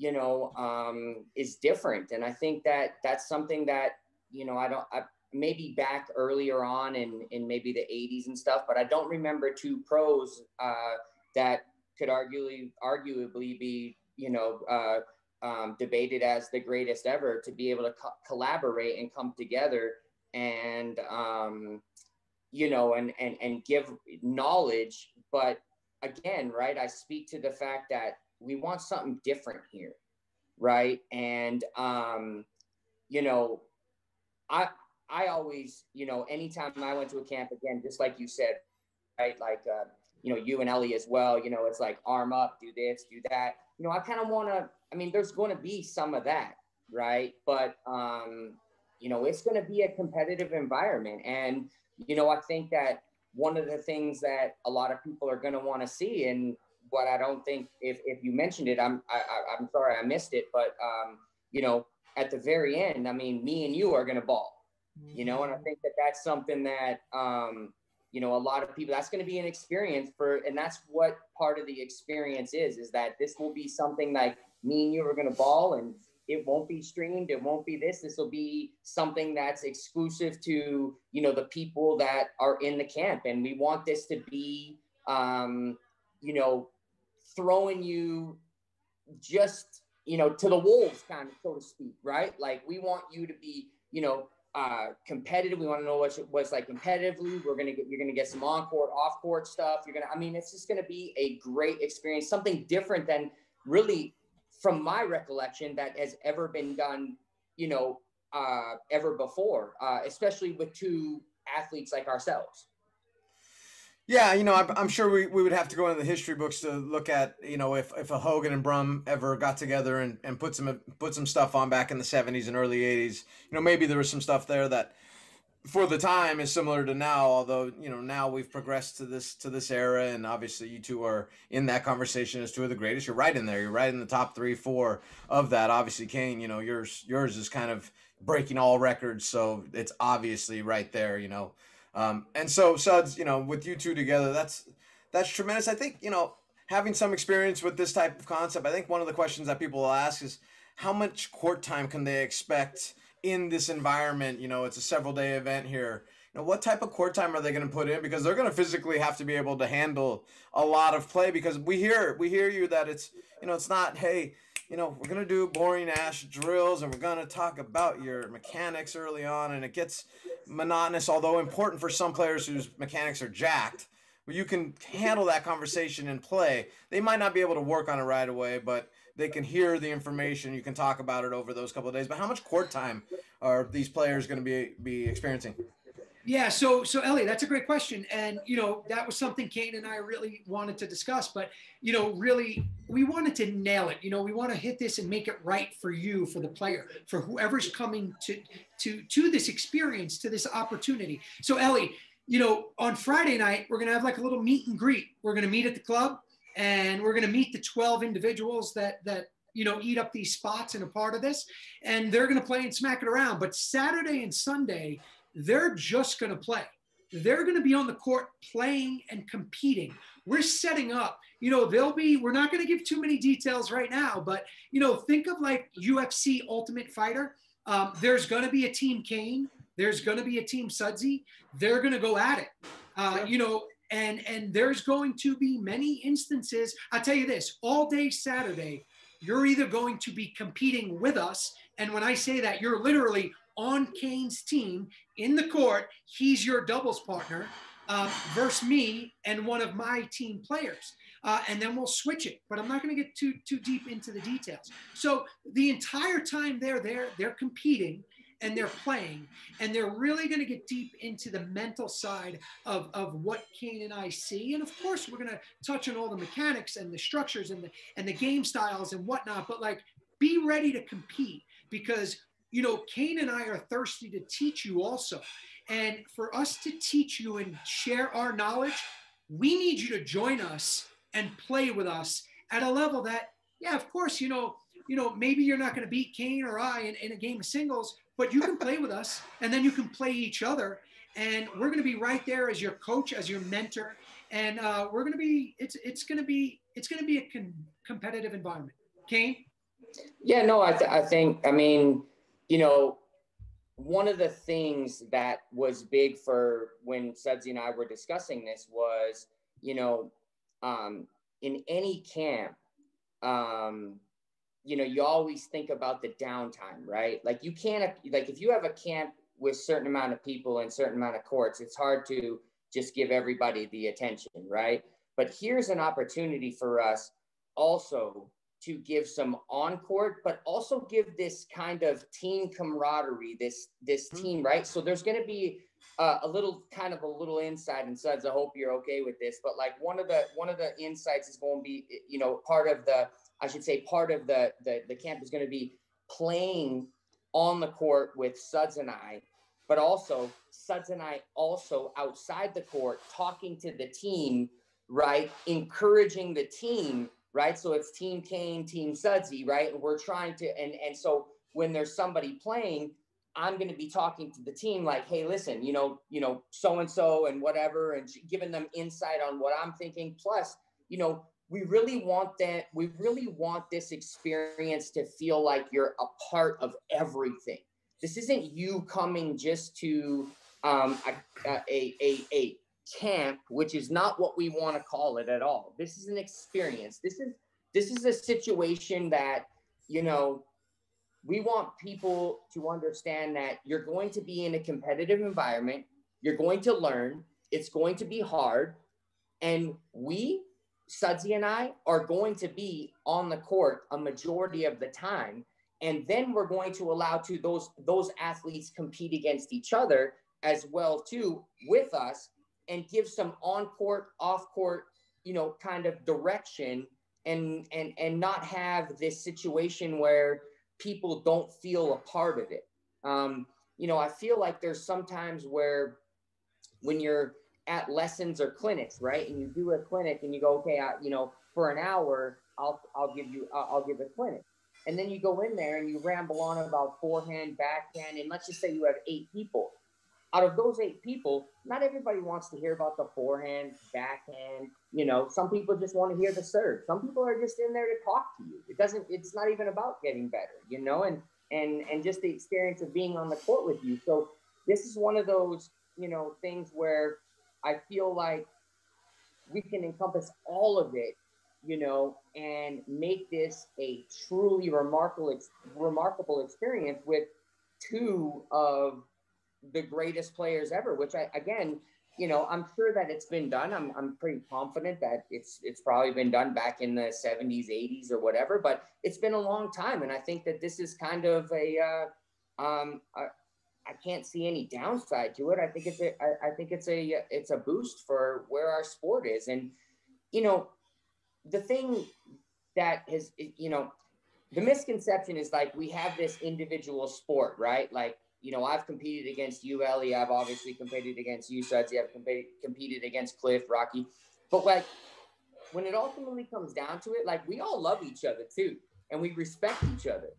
you know um, is different, and I think that that's something that you know I don't. I, maybe back earlier on in in maybe the 80s and stuff, but I don't remember two pros uh, that could arguably arguably be you know uh, um, debated as the greatest ever to be able to co- collaborate and come together and um, you know and and and give knowledge, but again, right? I speak to the fact that we want something different here, right? And um, you know, I I always, you know, anytime I went to a camp again, just like you said, right? Like, uh, you know, you and Ellie as well, you know, it's like arm up, do this, do that. You know, I kind of want to, I mean, there's going to be some of that, right? But, um, you know, it's going to be a competitive environment. And, you know, I think that one of the things that a lot of people are going to want to see and what I don't think if, if you mentioned it, I'm, I, I, I'm sorry, I missed it, but, um, you know, at the very end, I mean, me and you are going to ball. You know and i think that that's something that um you know a lot of people that's going to be an experience for and that's what part of the experience is is that this will be something like me and you are going to ball and it won't be streamed it won't be this this will be something that's exclusive to you know the people that are in the camp and we want this to be um you know throwing you just you know to the wolves kind of so to speak right like we want you to be you know uh, competitive. We want to know what what's like competitively. We're gonna get you're gonna get some on court, off court stuff. You're gonna I mean it's just gonna be a great experience, something different than really from my recollection that has ever been done. You know, uh, ever before, uh, especially with two athletes like ourselves. Yeah, you know, I'm, sure we, we would have to go into the history books to look at, you know, if, if a Hogan and Brum ever got together and, and put some put some stuff on back in the 70s and early 80s. You know, maybe there was some stuff there that for the time is similar to now although you know now we've progressed to this to this era and obviously you two are in that conversation as two of the greatest. You're right in there. You're right in the top three four of that. Obviously kane you know yours yours is kind of breaking all records so it's obviously right there you know um, and so suds you know with you two together that's that's tremendous i think you know having some experience with this type of concept i think one of the questions that people will ask is how much court time can they expect in this environment, you know, it's a several day event here. You know, what type of court time are they going to put in? Because they're going to physically have to be able to handle a lot of play. Because we hear we hear you that it's you know it's not hey you know we're going to do boring ash drills and we're going to talk about your mechanics early on and it gets monotonous. Although important for some players whose mechanics are jacked, where you can handle that conversation and play. They might not be able to work on it right away, but they can hear the information. You can talk about it over those couple of days. But how much court time are these players going to be be experiencing? Yeah, so so Ellie, that's a great question, and you know that was something Kane and I really wanted to discuss. But you know, really, we wanted to nail it. You know, we want to hit this and make it right for you, for the player, for whoever's coming to to to this experience, to this opportunity. So Ellie, you know, on Friday night we're gonna have like a little meet and greet. We're gonna meet at the club and we're going to meet the 12 individuals that that you know eat up these spots and a part of this and they're going to play and smack it around but saturday and sunday they're just going to play. They're going to be on the court playing and competing. We're setting up you know they'll be we're not going to give too many details right now but you know think of like ufc ultimate fighter. Um, there's going to be a team kane there's going to be a team sudsy. They're going to go at it. Uh, you know and and there's going to be many instances i'll tell you this all day saturday you're either going to be competing with us and when i say that you're literally on kane's team in the court he's your doubles partner uh, versus me and one of my team players uh, and then we'll switch it but i'm not going to get too too deep into the details so the entire time they're there they're competing and they're playing and they're really going to get deep into the mental side of, of what Kane and I see. And of course, we're going to touch on all the mechanics and the structures and the, and the game styles and whatnot, but like be ready to compete because, you know, Kane and I are thirsty to teach you also. And for us to teach you and share our knowledge, we need you to join us and play with us at a level that, yeah, of course, you know, you know, maybe you're not going to beat Kane or I in, in a game of singles, but you can play with us and then you can play each other. And we're going to be right there as your coach, as your mentor. And uh, we're going to be, it's, it's going to be, it's going to be a competitive environment. Kane? Yeah, no, I, th- I think, I mean, you know, one of the things that was big for when Sudsy and I were discussing this was, you know, um, in any camp, um, you know, you always think about the downtime, right? Like you can't, like if you have a camp with certain amount of people and certain amount of courts, it's hard to just give everybody the attention, right? But here's an opportunity for us also to give some on court, but also give this kind of team camaraderie, this this mm-hmm. team, right? So there's going to be uh, a little kind of a little insight and suds. I hope you're okay with this, but like one of the one of the insights is going to be, you know, part of the I should say, part of the the, the camp is going to be playing on the court with Suds and I, but also Suds and I also outside the court talking to the team, right? Encouraging the team, right? So it's Team Kane, Team Sudsy, right? And we're trying to, and and so when there's somebody playing, I'm going to be talking to the team like, hey, listen, you know, you know, so and so and whatever, and giving them insight on what I'm thinking. Plus, you know, we really want that we really want this experience to feel like you're a part of everything this isn't you coming just to um, a, a, a, a camp which is not what we want to call it at all this is an experience this is this is a situation that you know we want people to understand that you're going to be in a competitive environment you're going to learn it's going to be hard and we Sudsy and I are going to be on the court a majority of the time. And then we're going to allow to those those athletes compete against each other as well too with us and give some on court, off court, you know, kind of direction and and and not have this situation where people don't feel a part of it. Um, you know, I feel like there's sometimes where when you're at lessons or clinics, right? And you do a clinic and you go, okay, I, you know, for an hour, I'll, I'll give you, I'll, I'll give a clinic. And then you go in there and you ramble on about forehand, backhand, and let's just say you have eight people. Out of those eight people, not everybody wants to hear about the forehand, backhand. You know, some people just want to hear the serve. Some people are just in there to talk to you. It doesn't. It's not even about getting better. You know, and and and just the experience of being on the court with you. So this is one of those you know things where I feel like we can encompass all of it, you know, and make this a truly remarkable remarkable experience with two of the greatest players ever. Which I again. You know, I'm sure that it's been done. I'm, I'm pretty confident that it's it's probably been done back in the 70s, 80s, or whatever. But it's been a long time, and I think that this is kind of a uh, um, I can't see any downside to it. I think it's a, I, I think it's a, it's a boost for where our sport is. And, you know, the thing that has, you know, the misconception is like we have this individual sport, right? Like, you know, I've competed against you, Ellie. I've obviously competed against you, Sudsy. I've competed, competed against Cliff, Rocky. But like, when it ultimately comes down to it, like we all love each other too, and we respect each other,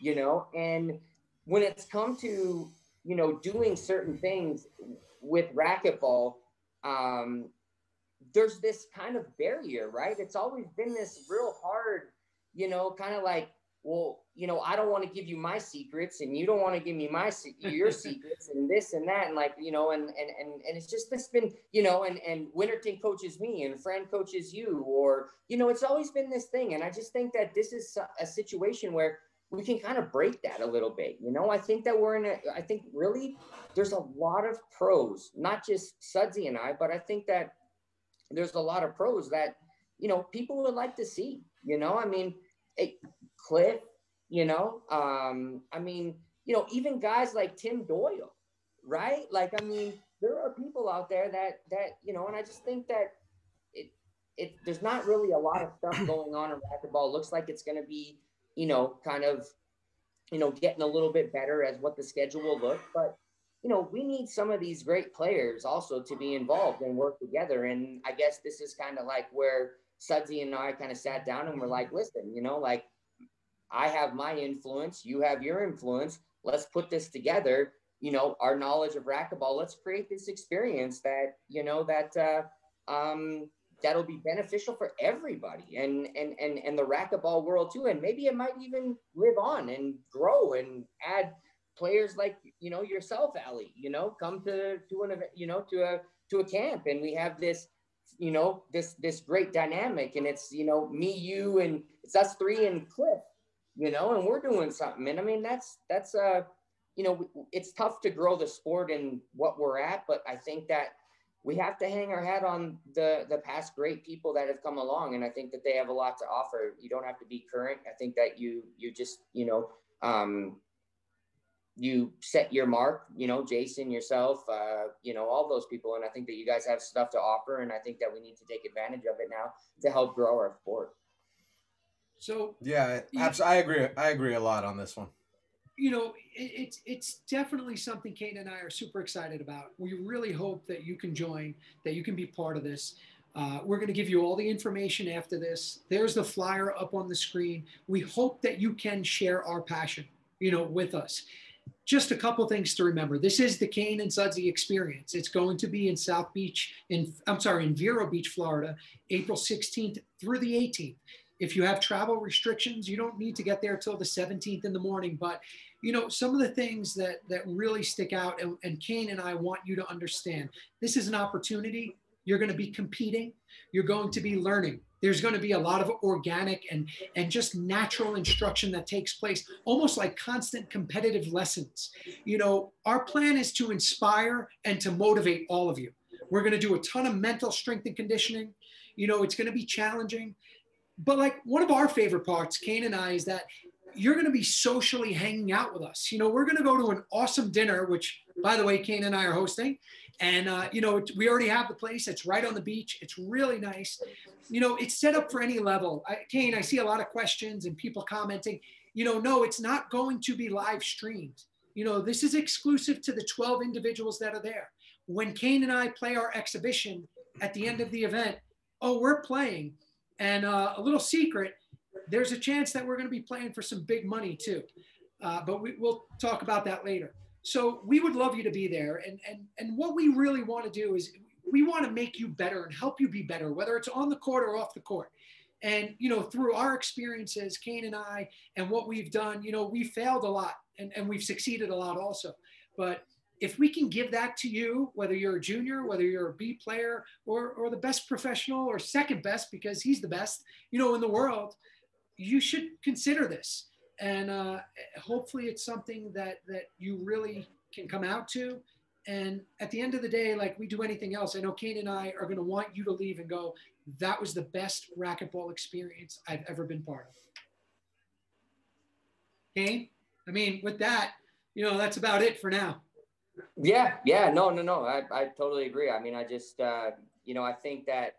you know. And when it's come to you know, doing certain things with racquetball, um, there's this kind of barrier, right? It's always been this real hard, you know, kind of like, well, you know, I don't want to give you my secrets, and you don't want to give me my your secrets, and this and that, and like, you know, and and and and it's just this been, you know, and and Winterton coaches me, and Fran coaches you, or you know, it's always been this thing, and I just think that this is a situation where we can kind of break that a little bit. You know, I think that we're in a, I think really there's a lot of pros, not just Sudsy and I, but I think that there's a lot of pros that, you know, people would like to see, you know, I mean, it, Cliff, you know, um, I mean, you know, even guys like Tim Doyle, right? Like, I mean, there are people out there that, that, you know, and I just think that it, it, there's not really a lot of stuff going on in racquetball. It looks like it's going to be, you know, kind of, you know, getting a little bit better as what the schedule will look. But, you know, we need some of these great players also to be involved and work together. And I guess this is kind of like where Sudsy and I kind of sat down and we're like, listen, you know, like I have my influence, you have your influence. Let's put this together. You know, our knowledge of racquetball. Let's create this experience that you know that uh, um, that'll be beneficial for everybody and and and and the racquetball world too and maybe it might even live on and grow and add players like you know yourself Ali you know come to to an event you know to a to a camp and we have this you know this this great dynamic and it's you know me you and it's us three and Cliff you know and we're doing something and I mean that's that's uh you know it's tough to grow the sport and what we're at but I think that we have to hang our hat on the the past great people that have come along and i think that they have a lot to offer. You don't have to be current. I think that you you just you know um you set your mark you know jason yourself uh you know all those people and i think that you guys have stuff to offer and i think that we need to take advantage of it now to help grow our sport so yeah, absolutely. I agree. I agree a lot on this one you know, it, it's it's definitely something Kane and I are super excited about. We really hope that you can join, that you can be part of this. Uh, we're going to give you all the information after this. There's the flyer up on the screen. We hope that you can share our passion, you know, with us. Just a couple things to remember. This is the Kane and Sudsy experience. It's going to be in South Beach, in I'm sorry, in Vero Beach, Florida, April 16th through the 18th. If you have travel restrictions, you don't need to get there till the 17th in the morning. But you know, some of the things that that really stick out, and, and Kane and I want you to understand. This is an opportunity. You're going to be competing. You're going to be learning. There's going to be a lot of organic and and just natural instruction that takes place, almost like constant competitive lessons. You know, our plan is to inspire and to motivate all of you. We're going to do a ton of mental strength and conditioning. You know, it's going to be challenging but like one of our favorite parts, Kane and I, is that you're going to be socially hanging out with us. You know, we're going to go to an awesome dinner, which, by the way, Kane and I are hosting. And, uh, you know, we already have the place. It's right on the beach. It's really nice. You know, it's set up for any level. I, Kane, I see a lot of questions and people commenting. You know, no, it's not going to be live streamed. You know, this is exclusive to the 12 individuals that are there. When Kane and I play our exhibition at the end of the event, oh, we're playing. And uh, a little secret, there's a chance that we're going to be playing for some big money too. Uh, but we, we'll talk about that later. So we would love you to be there. And, and, and what we really want to do is we want to make you better and help you be better, whether it's on the court or off the court. And, you know, through our experiences, Kane and I, and what we've done, you know, we failed a lot and, and we've succeeded a lot also. But if we can give that to you, whether you're a junior, whether you're a B player or, or the best professional or second best, because he's the best, you know, in the world, you should consider this. And uh, hopefully it's something that, that you really can come out to. And at the end of the day, like we do anything else, I know Kane and I are going to want you to leave and go, that was the best racquetball experience I've ever been part of. Kane, I mean, with that, you know, that's about it for now. Yeah, yeah, no, no, no. I, I totally agree. I mean, I just, uh, you know, I think that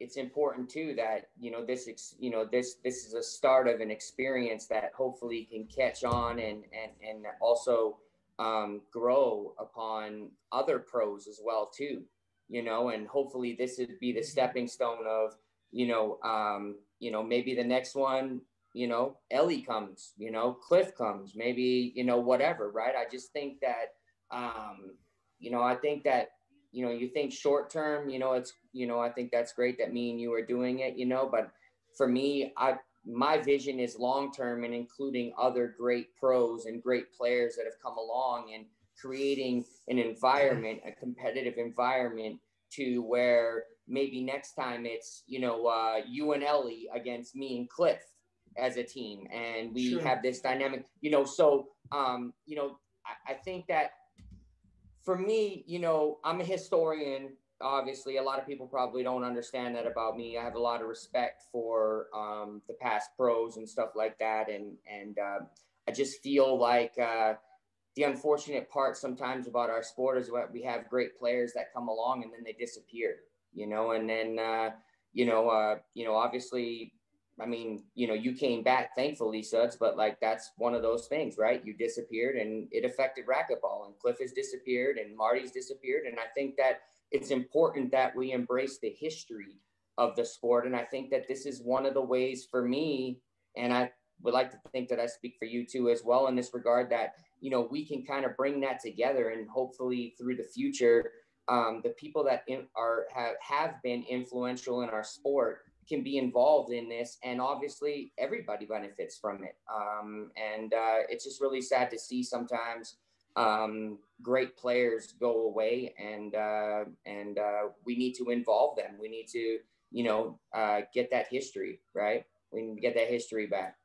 it's important too that you know this, ex, you know, this this is a start of an experience that hopefully can catch on and and and also um, grow upon other pros as well too. You know, and hopefully this would be the stepping stone of you know, um, you know, maybe the next one you know, Ellie comes, you know, Cliff comes, maybe, you know, whatever, right? I just think that, um, you know, I think that, you know, you think short term, you know, it's, you know, I think that's great that me and you are doing it, you know, but for me, I, my vision is long term and including other great pros and great players that have come along and creating an environment, a competitive environment to where maybe next time it's, you know, uh, you and Ellie against me and Cliff as a team and we sure. have this dynamic you know so um you know I, I, think that for me you know i'm a historian obviously. A lot of people probably don't understand that about me. I have a lot of respect for um, the past pros and stuff like that. And and uh, i just feel like uh, the unfortunate part sometimes about our sport is that we have great players that come along and then they disappear you know? And then uh, you know uh, you know obviously I mean, you know, you came back thankfully, Suds, but like that's one of those things, right? You disappeared and it affected racquetball and Cliff has disappeared and Marty's disappeared. And I think that it's important that we embrace the history of the sport. And I think that this is one of the ways for me, and I would like to think that I speak for you too as well in this regard that, you know, we can kind of bring that together and hopefully through the future, um, the people that in, are have, have been influential in our sport can be involved in this, and obviously everybody benefits from it. Um, and uh, it's just really sad to see sometimes um, great players go away, and uh, and uh, we need to involve them. We need to, you know, uh, get that history right. We need to get that history back.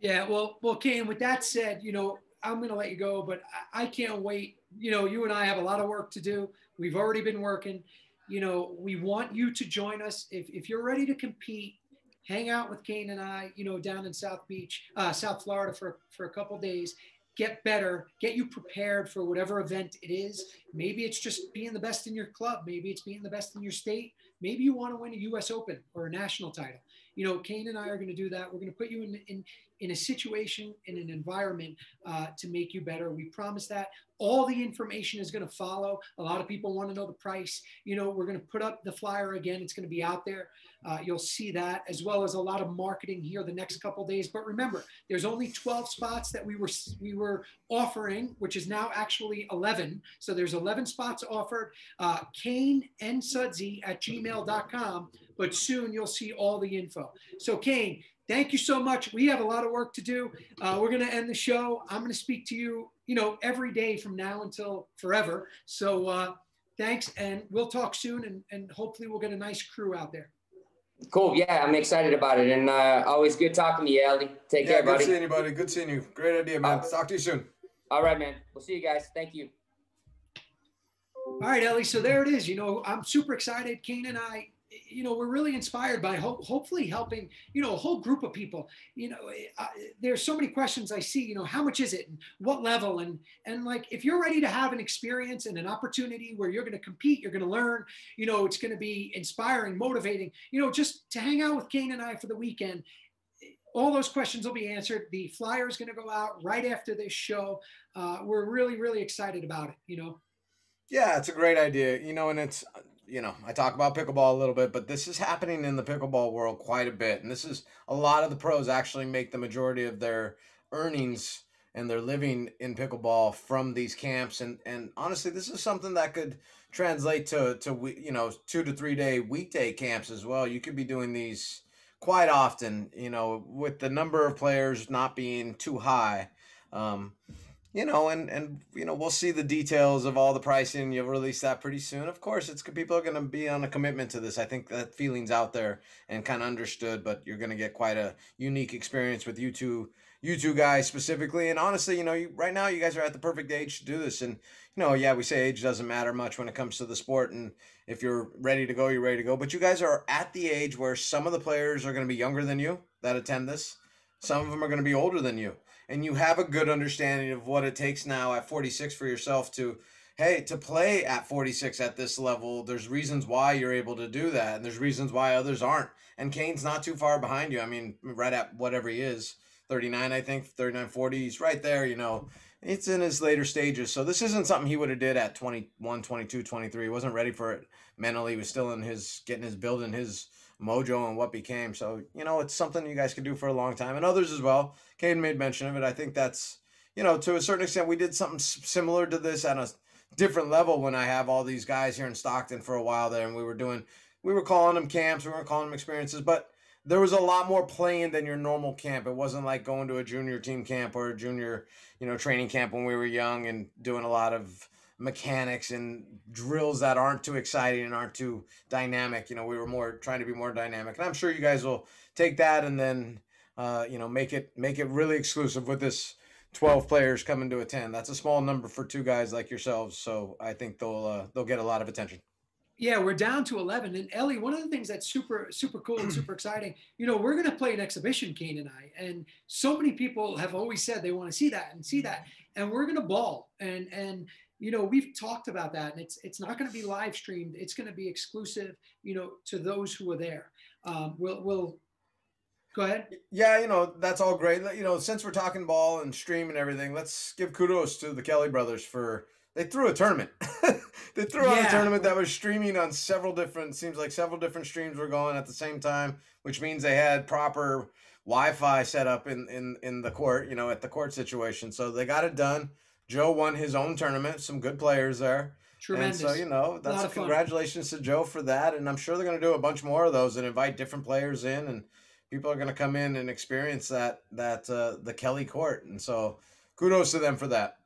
Yeah, well, well, Kane. With that said, you know, I'm going to let you go, but I can't wait. You know, you and I have a lot of work to do. We've already been working you know, we want you to join us. If, if you're ready to compete, hang out with Kane and I, you know, down in South Beach, uh, South Florida for, for a couple days, get better, get you prepared for whatever event it is. Maybe it's just being the best in your club. Maybe it's being the best in your state. Maybe you want to win a U.S. Open or a national title. You know, Kane and I are going to do that. We're going to put you in, in, in a situation, in an environment uh, to make you better. We promise that. All the information is going to follow. A lot of people want to know the price. You know, we're going to put up the flyer again. It's going to be out there. Uh, you'll see that as well as a lot of marketing here the next couple days. But remember, there's only 12 spots that we were we were offering, which is now actually 11. So there's 11 spots offered. Uh, Kane and Sudsy at gmail.com. But soon you'll see all the info. So Kane, thank you so much. We have a lot of work to do. Uh, we're going to end the show. I'm going to speak to you, you know, every day from now until forever. So uh, thanks, and we'll talk soon, and, and hopefully we'll get a nice crew out there. Cool. Yeah, I'm excited about it, and uh, always good talking to you, Ellie. Take yeah, care, buddy. Good seeing you, buddy. Good seeing you. Great idea, man. talk to you soon. All right, man. We'll see you guys. Thank you. All right, Ellie. So there it is. You know, I'm super excited. Kane and I you know we're really inspired by ho- hopefully helping you know a whole group of people you know uh, there's so many questions i see you know how much is it and what level and and like if you're ready to have an experience and an opportunity where you're going to compete you're going to learn you know it's going to be inspiring motivating you know just to hang out with kane and i for the weekend all those questions will be answered. The flyer is going to go out right after this show. Uh, we're really, really excited about it. You know. Yeah, it's a great idea. You know, and it's you know, I talk about pickleball a little bit, but this is happening in the pickleball world quite a bit. And this is a lot of the pros actually make the majority of their earnings and their living in pickleball from these camps. And and honestly, this is something that could translate to to you know two to three day weekday camps as well. You could be doing these quite often. You know, with the number of players not being too high. Um, you know, and and you know, we'll see the details of all the pricing. You'll release that pretty soon. Of course, it's people are going to be on a commitment to this. I think that feeling's out there and kind of understood, but you're going to get quite a unique experience with you two, you two guys specifically. And honestly, you know, you, right now you guys are at the perfect age to do this. And you know, yeah, we say age doesn't matter much when it comes to the sport, and if you're ready to go, you're ready to go. But you guys are at the age where some of the players are going to be younger than you that attend this. Some of them are going to be older than you and you have a good understanding of what it takes now at 46 for yourself to hey to play at 46 at this level there's reasons why you're able to do that and there's reasons why others aren't. And kane's not too far behind you. I mean right at whatever he is 39 i think 39 40 he's right there you know. It's in his later stages. So this isn't something he would have did at 21 22 23 he wasn't ready for it mentally. He was still in his getting his building his mojo and what became. So, you know, it's something you guys could do for a long time and others as well. Caden made mention of it. I think that's, you know, to a certain extent, we did something similar to this at a different level when I have all these guys here in Stockton for a while there and we were doing, we were calling them camps, we weren't calling them experiences, but there was a lot more playing than your normal camp. It wasn't like going to a junior team camp or a junior, you know, training camp when we were young and doing a lot of mechanics and drills that aren't too exciting and aren't too dynamic. You know, we were more trying to be more dynamic, and I'm sure you guys will take that and then uh, you know make it make it really exclusive with this 12 players coming to attend. That's a small number for two guys like yourselves, so I think they'll uh, they'll get a lot of attention. Yeah, we're down to 11. And Ellie, one of the things that's super, super cool and super exciting, you know, we're going to play an exhibition, Kane and I. And so many people have always said they want to see that and see that. And we're going to ball. And, and, you know we've talked about that and it's it's not going to be live streamed. It's going to be exclusive you know to those who are there. Um, we'll we'll go ahead. Yeah you know that's all great. You know since we're talking ball and stream and everything let's give kudos to the kelly brothers for they threw a tournament. They threw yeah. out a tournament that was streaming on several different seems like several different streams were going at the same time which means they had proper wi-fi set up in in in the court you know at the court situation. So they got it done Joe won his own tournament. Some good players there. Tremendous. And so you know that's a congratulations to Joe for that, and I'm sure they're going to do a bunch more of those and invite different players in, and people are going to come in and experience that that uh, the Kelly Court, and so kudos to them for that.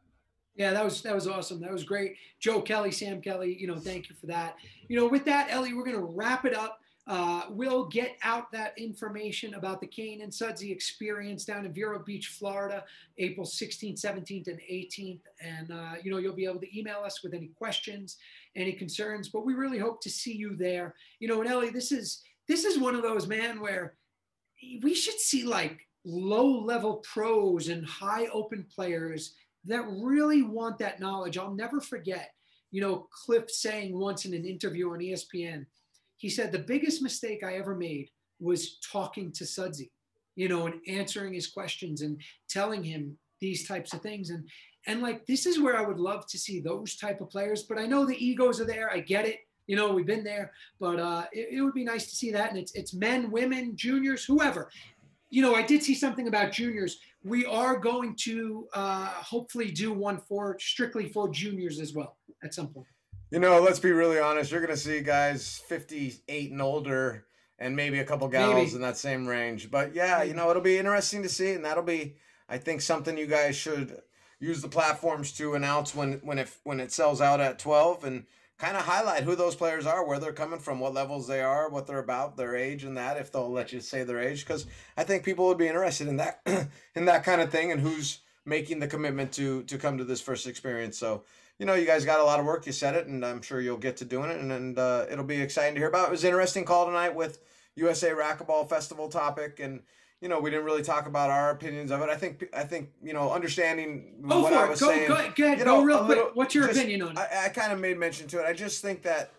Yeah, that was that was awesome. That was great. Joe Kelly, Sam Kelly, you know, thank you for that. You know, with that, Ellie, we're going to wrap it up. Uh, we'll get out that information about the Kane and Sudsy experience down in Vero Beach, Florida, April 16th, 17th, and 18th. And, uh, you know, you'll be able to email us with any questions, any concerns, but we really hope to see you there. You know, and Ellie, this is, this is one of those, man, where we should see like low level pros and high open players that really want that knowledge. I'll never forget, you know, Cliff saying once in an interview on ESPN, he said the biggest mistake I ever made was talking to Sudsy, you know, and answering his questions and telling him these types of things. And and like this is where I would love to see those type of players. But I know the egos are there. I get it. You know, we've been there, but uh, it, it would be nice to see that. And it's it's men, women, juniors, whoever. You know, I did see something about juniors. We are going to uh, hopefully do one for strictly for juniors as well at some point. You know, let's be really honest. You're going to see guys 58 and older and maybe a couple gals maybe. in that same range. But yeah, you know, it'll be interesting to see. And that'll be, I think, something you guys should use the platforms to announce when, when, it, when it sells out at 12 and kind of highlight who those players are, where they're coming from, what levels they are, what they're about, their age and that, if they'll let you say their age. Because I think people would be interested in that, in that kind of thing and who's making the commitment to, to come to this first experience. So, you know, you guys got a lot of work. You said it, and I'm sure you'll get to doing it, and, and uh, it'll be exciting to hear about. It was an interesting call tonight with USA Racquetball Festival topic, and you know, we didn't really talk about our opinions of it. I think, I think, you know, understanding go what I was go, saying. Go, go ahead, you know, go real quick. What's your just, opinion on it? I, I kind of made mention to it. I just think that,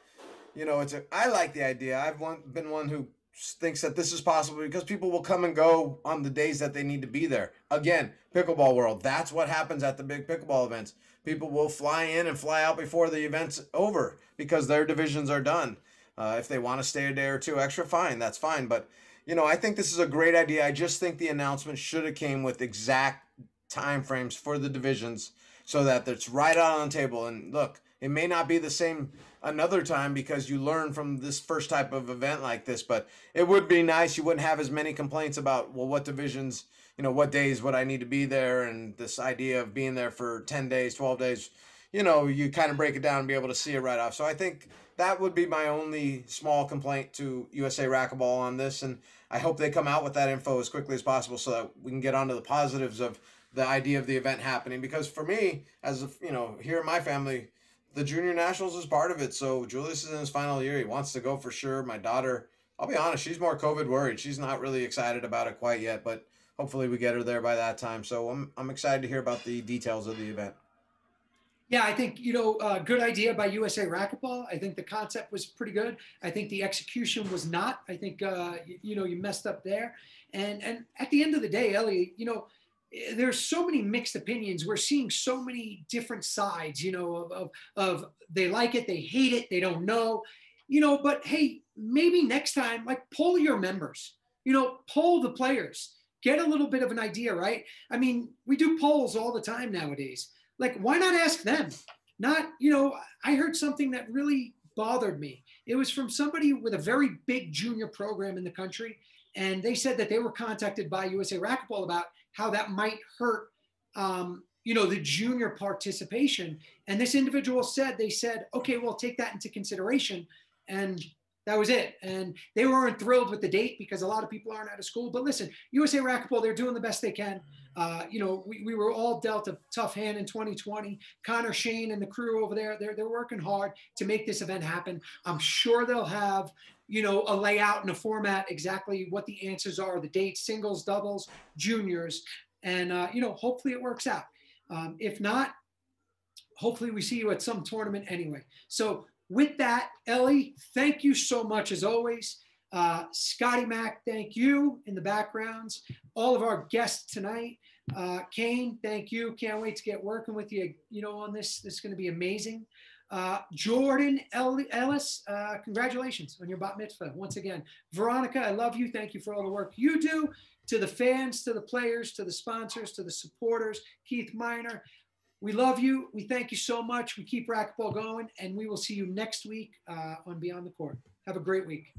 you know, it's a. I like the idea. I've one, been one who thinks that this is possible because people will come and go on the days that they need to be there. Again, pickleball world, that's what happens at the big pickleball events. People will fly in and fly out before the event's over because their divisions are done. Uh, if they want to stay a day or two extra, fine, that's fine. But you know, I think this is a great idea. I just think the announcement should have came with exact time frames for the divisions so that it's right out on the table. And look, it may not be the same another time because you learn from this first type of event like this, but it would be nice. You wouldn't have as many complaints about, well, what divisions, you know, what days would I need to be there? And this idea of being there for 10 days, 12 days, you know, you kind of break it down and be able to see it right off. So I think that would be my only small complaint to USA Racquetball on this. And I hope they come out with that info as quickly as possible so that we can get on to the positives of the idea of the event happening. Because for me, as a, you know, here in my family, the junior nationals is part of it. So Julius is in his final year. He wants to go for sure. My daughter, I'll be honest, she's more COVID worried. She's not really excited about it quite yet, but hopefully we get her there by that time. So I'm, I'm excited to hear about the details of the event. Yeah, I think, you know, uh, good idea by USA Racquetball. I think the concept was pretty good. I think the execution was not. I think, uh, you, you know, you messed up there. And, and at the end of the day, Ellie, you know, Eh, there's so many mixed opinions. We're seeing so many different sides, you know, of, of, of, they like it, they hate it, they don't know, you know, but hey, maybe next time, like poll your members, you know, poll the players, get a little bit of an idea, right? I mean, we do polls all the time nowadays. Like, why not ask them? Not, you know, I heard something that really bothered me. It was from somebody with a very big junior program in the country. And they said that they were contacted by USA Racquetball about how that might hurt um, you know the junior participation. And this individual said they said okay we'll take that into consideration. And that was it. And they weren't thrilled with the date because a lot of people aren't out of school. But listen usa racquetball they're doing the best they can. Uh, you know we, we were all dealt a tough hand in 2020 connor shane and the crew over there they're, they're working hard to make this event happen. I'm sure they'll have you know, a layout and a format, exactly what the answers are, the dates, singles, doubles, juniors, and uh, you know, hopefully it works out. Um, if not, hopefully we see you at some tournament anyway. So with that, Ellie, thank you so much as always. Uh, Scotty Mack, thank you in the backgrounds. All of our guests tonight. Uh, Kane, thank you. Can't wait to get working with you. You know, on this, this is going to be amazing. Uh, Jordan Ellis, uh, congratulations on your bat mitzvah once again. Veronica, I love you. Thank you for all the work you do. To the fans, to the players, to the sponsors, to the supporters, Keith Minor, we love you. We thank you so much. We keep racquetball going, and we will see you next week uh, on Beyond the Court. Have a great week.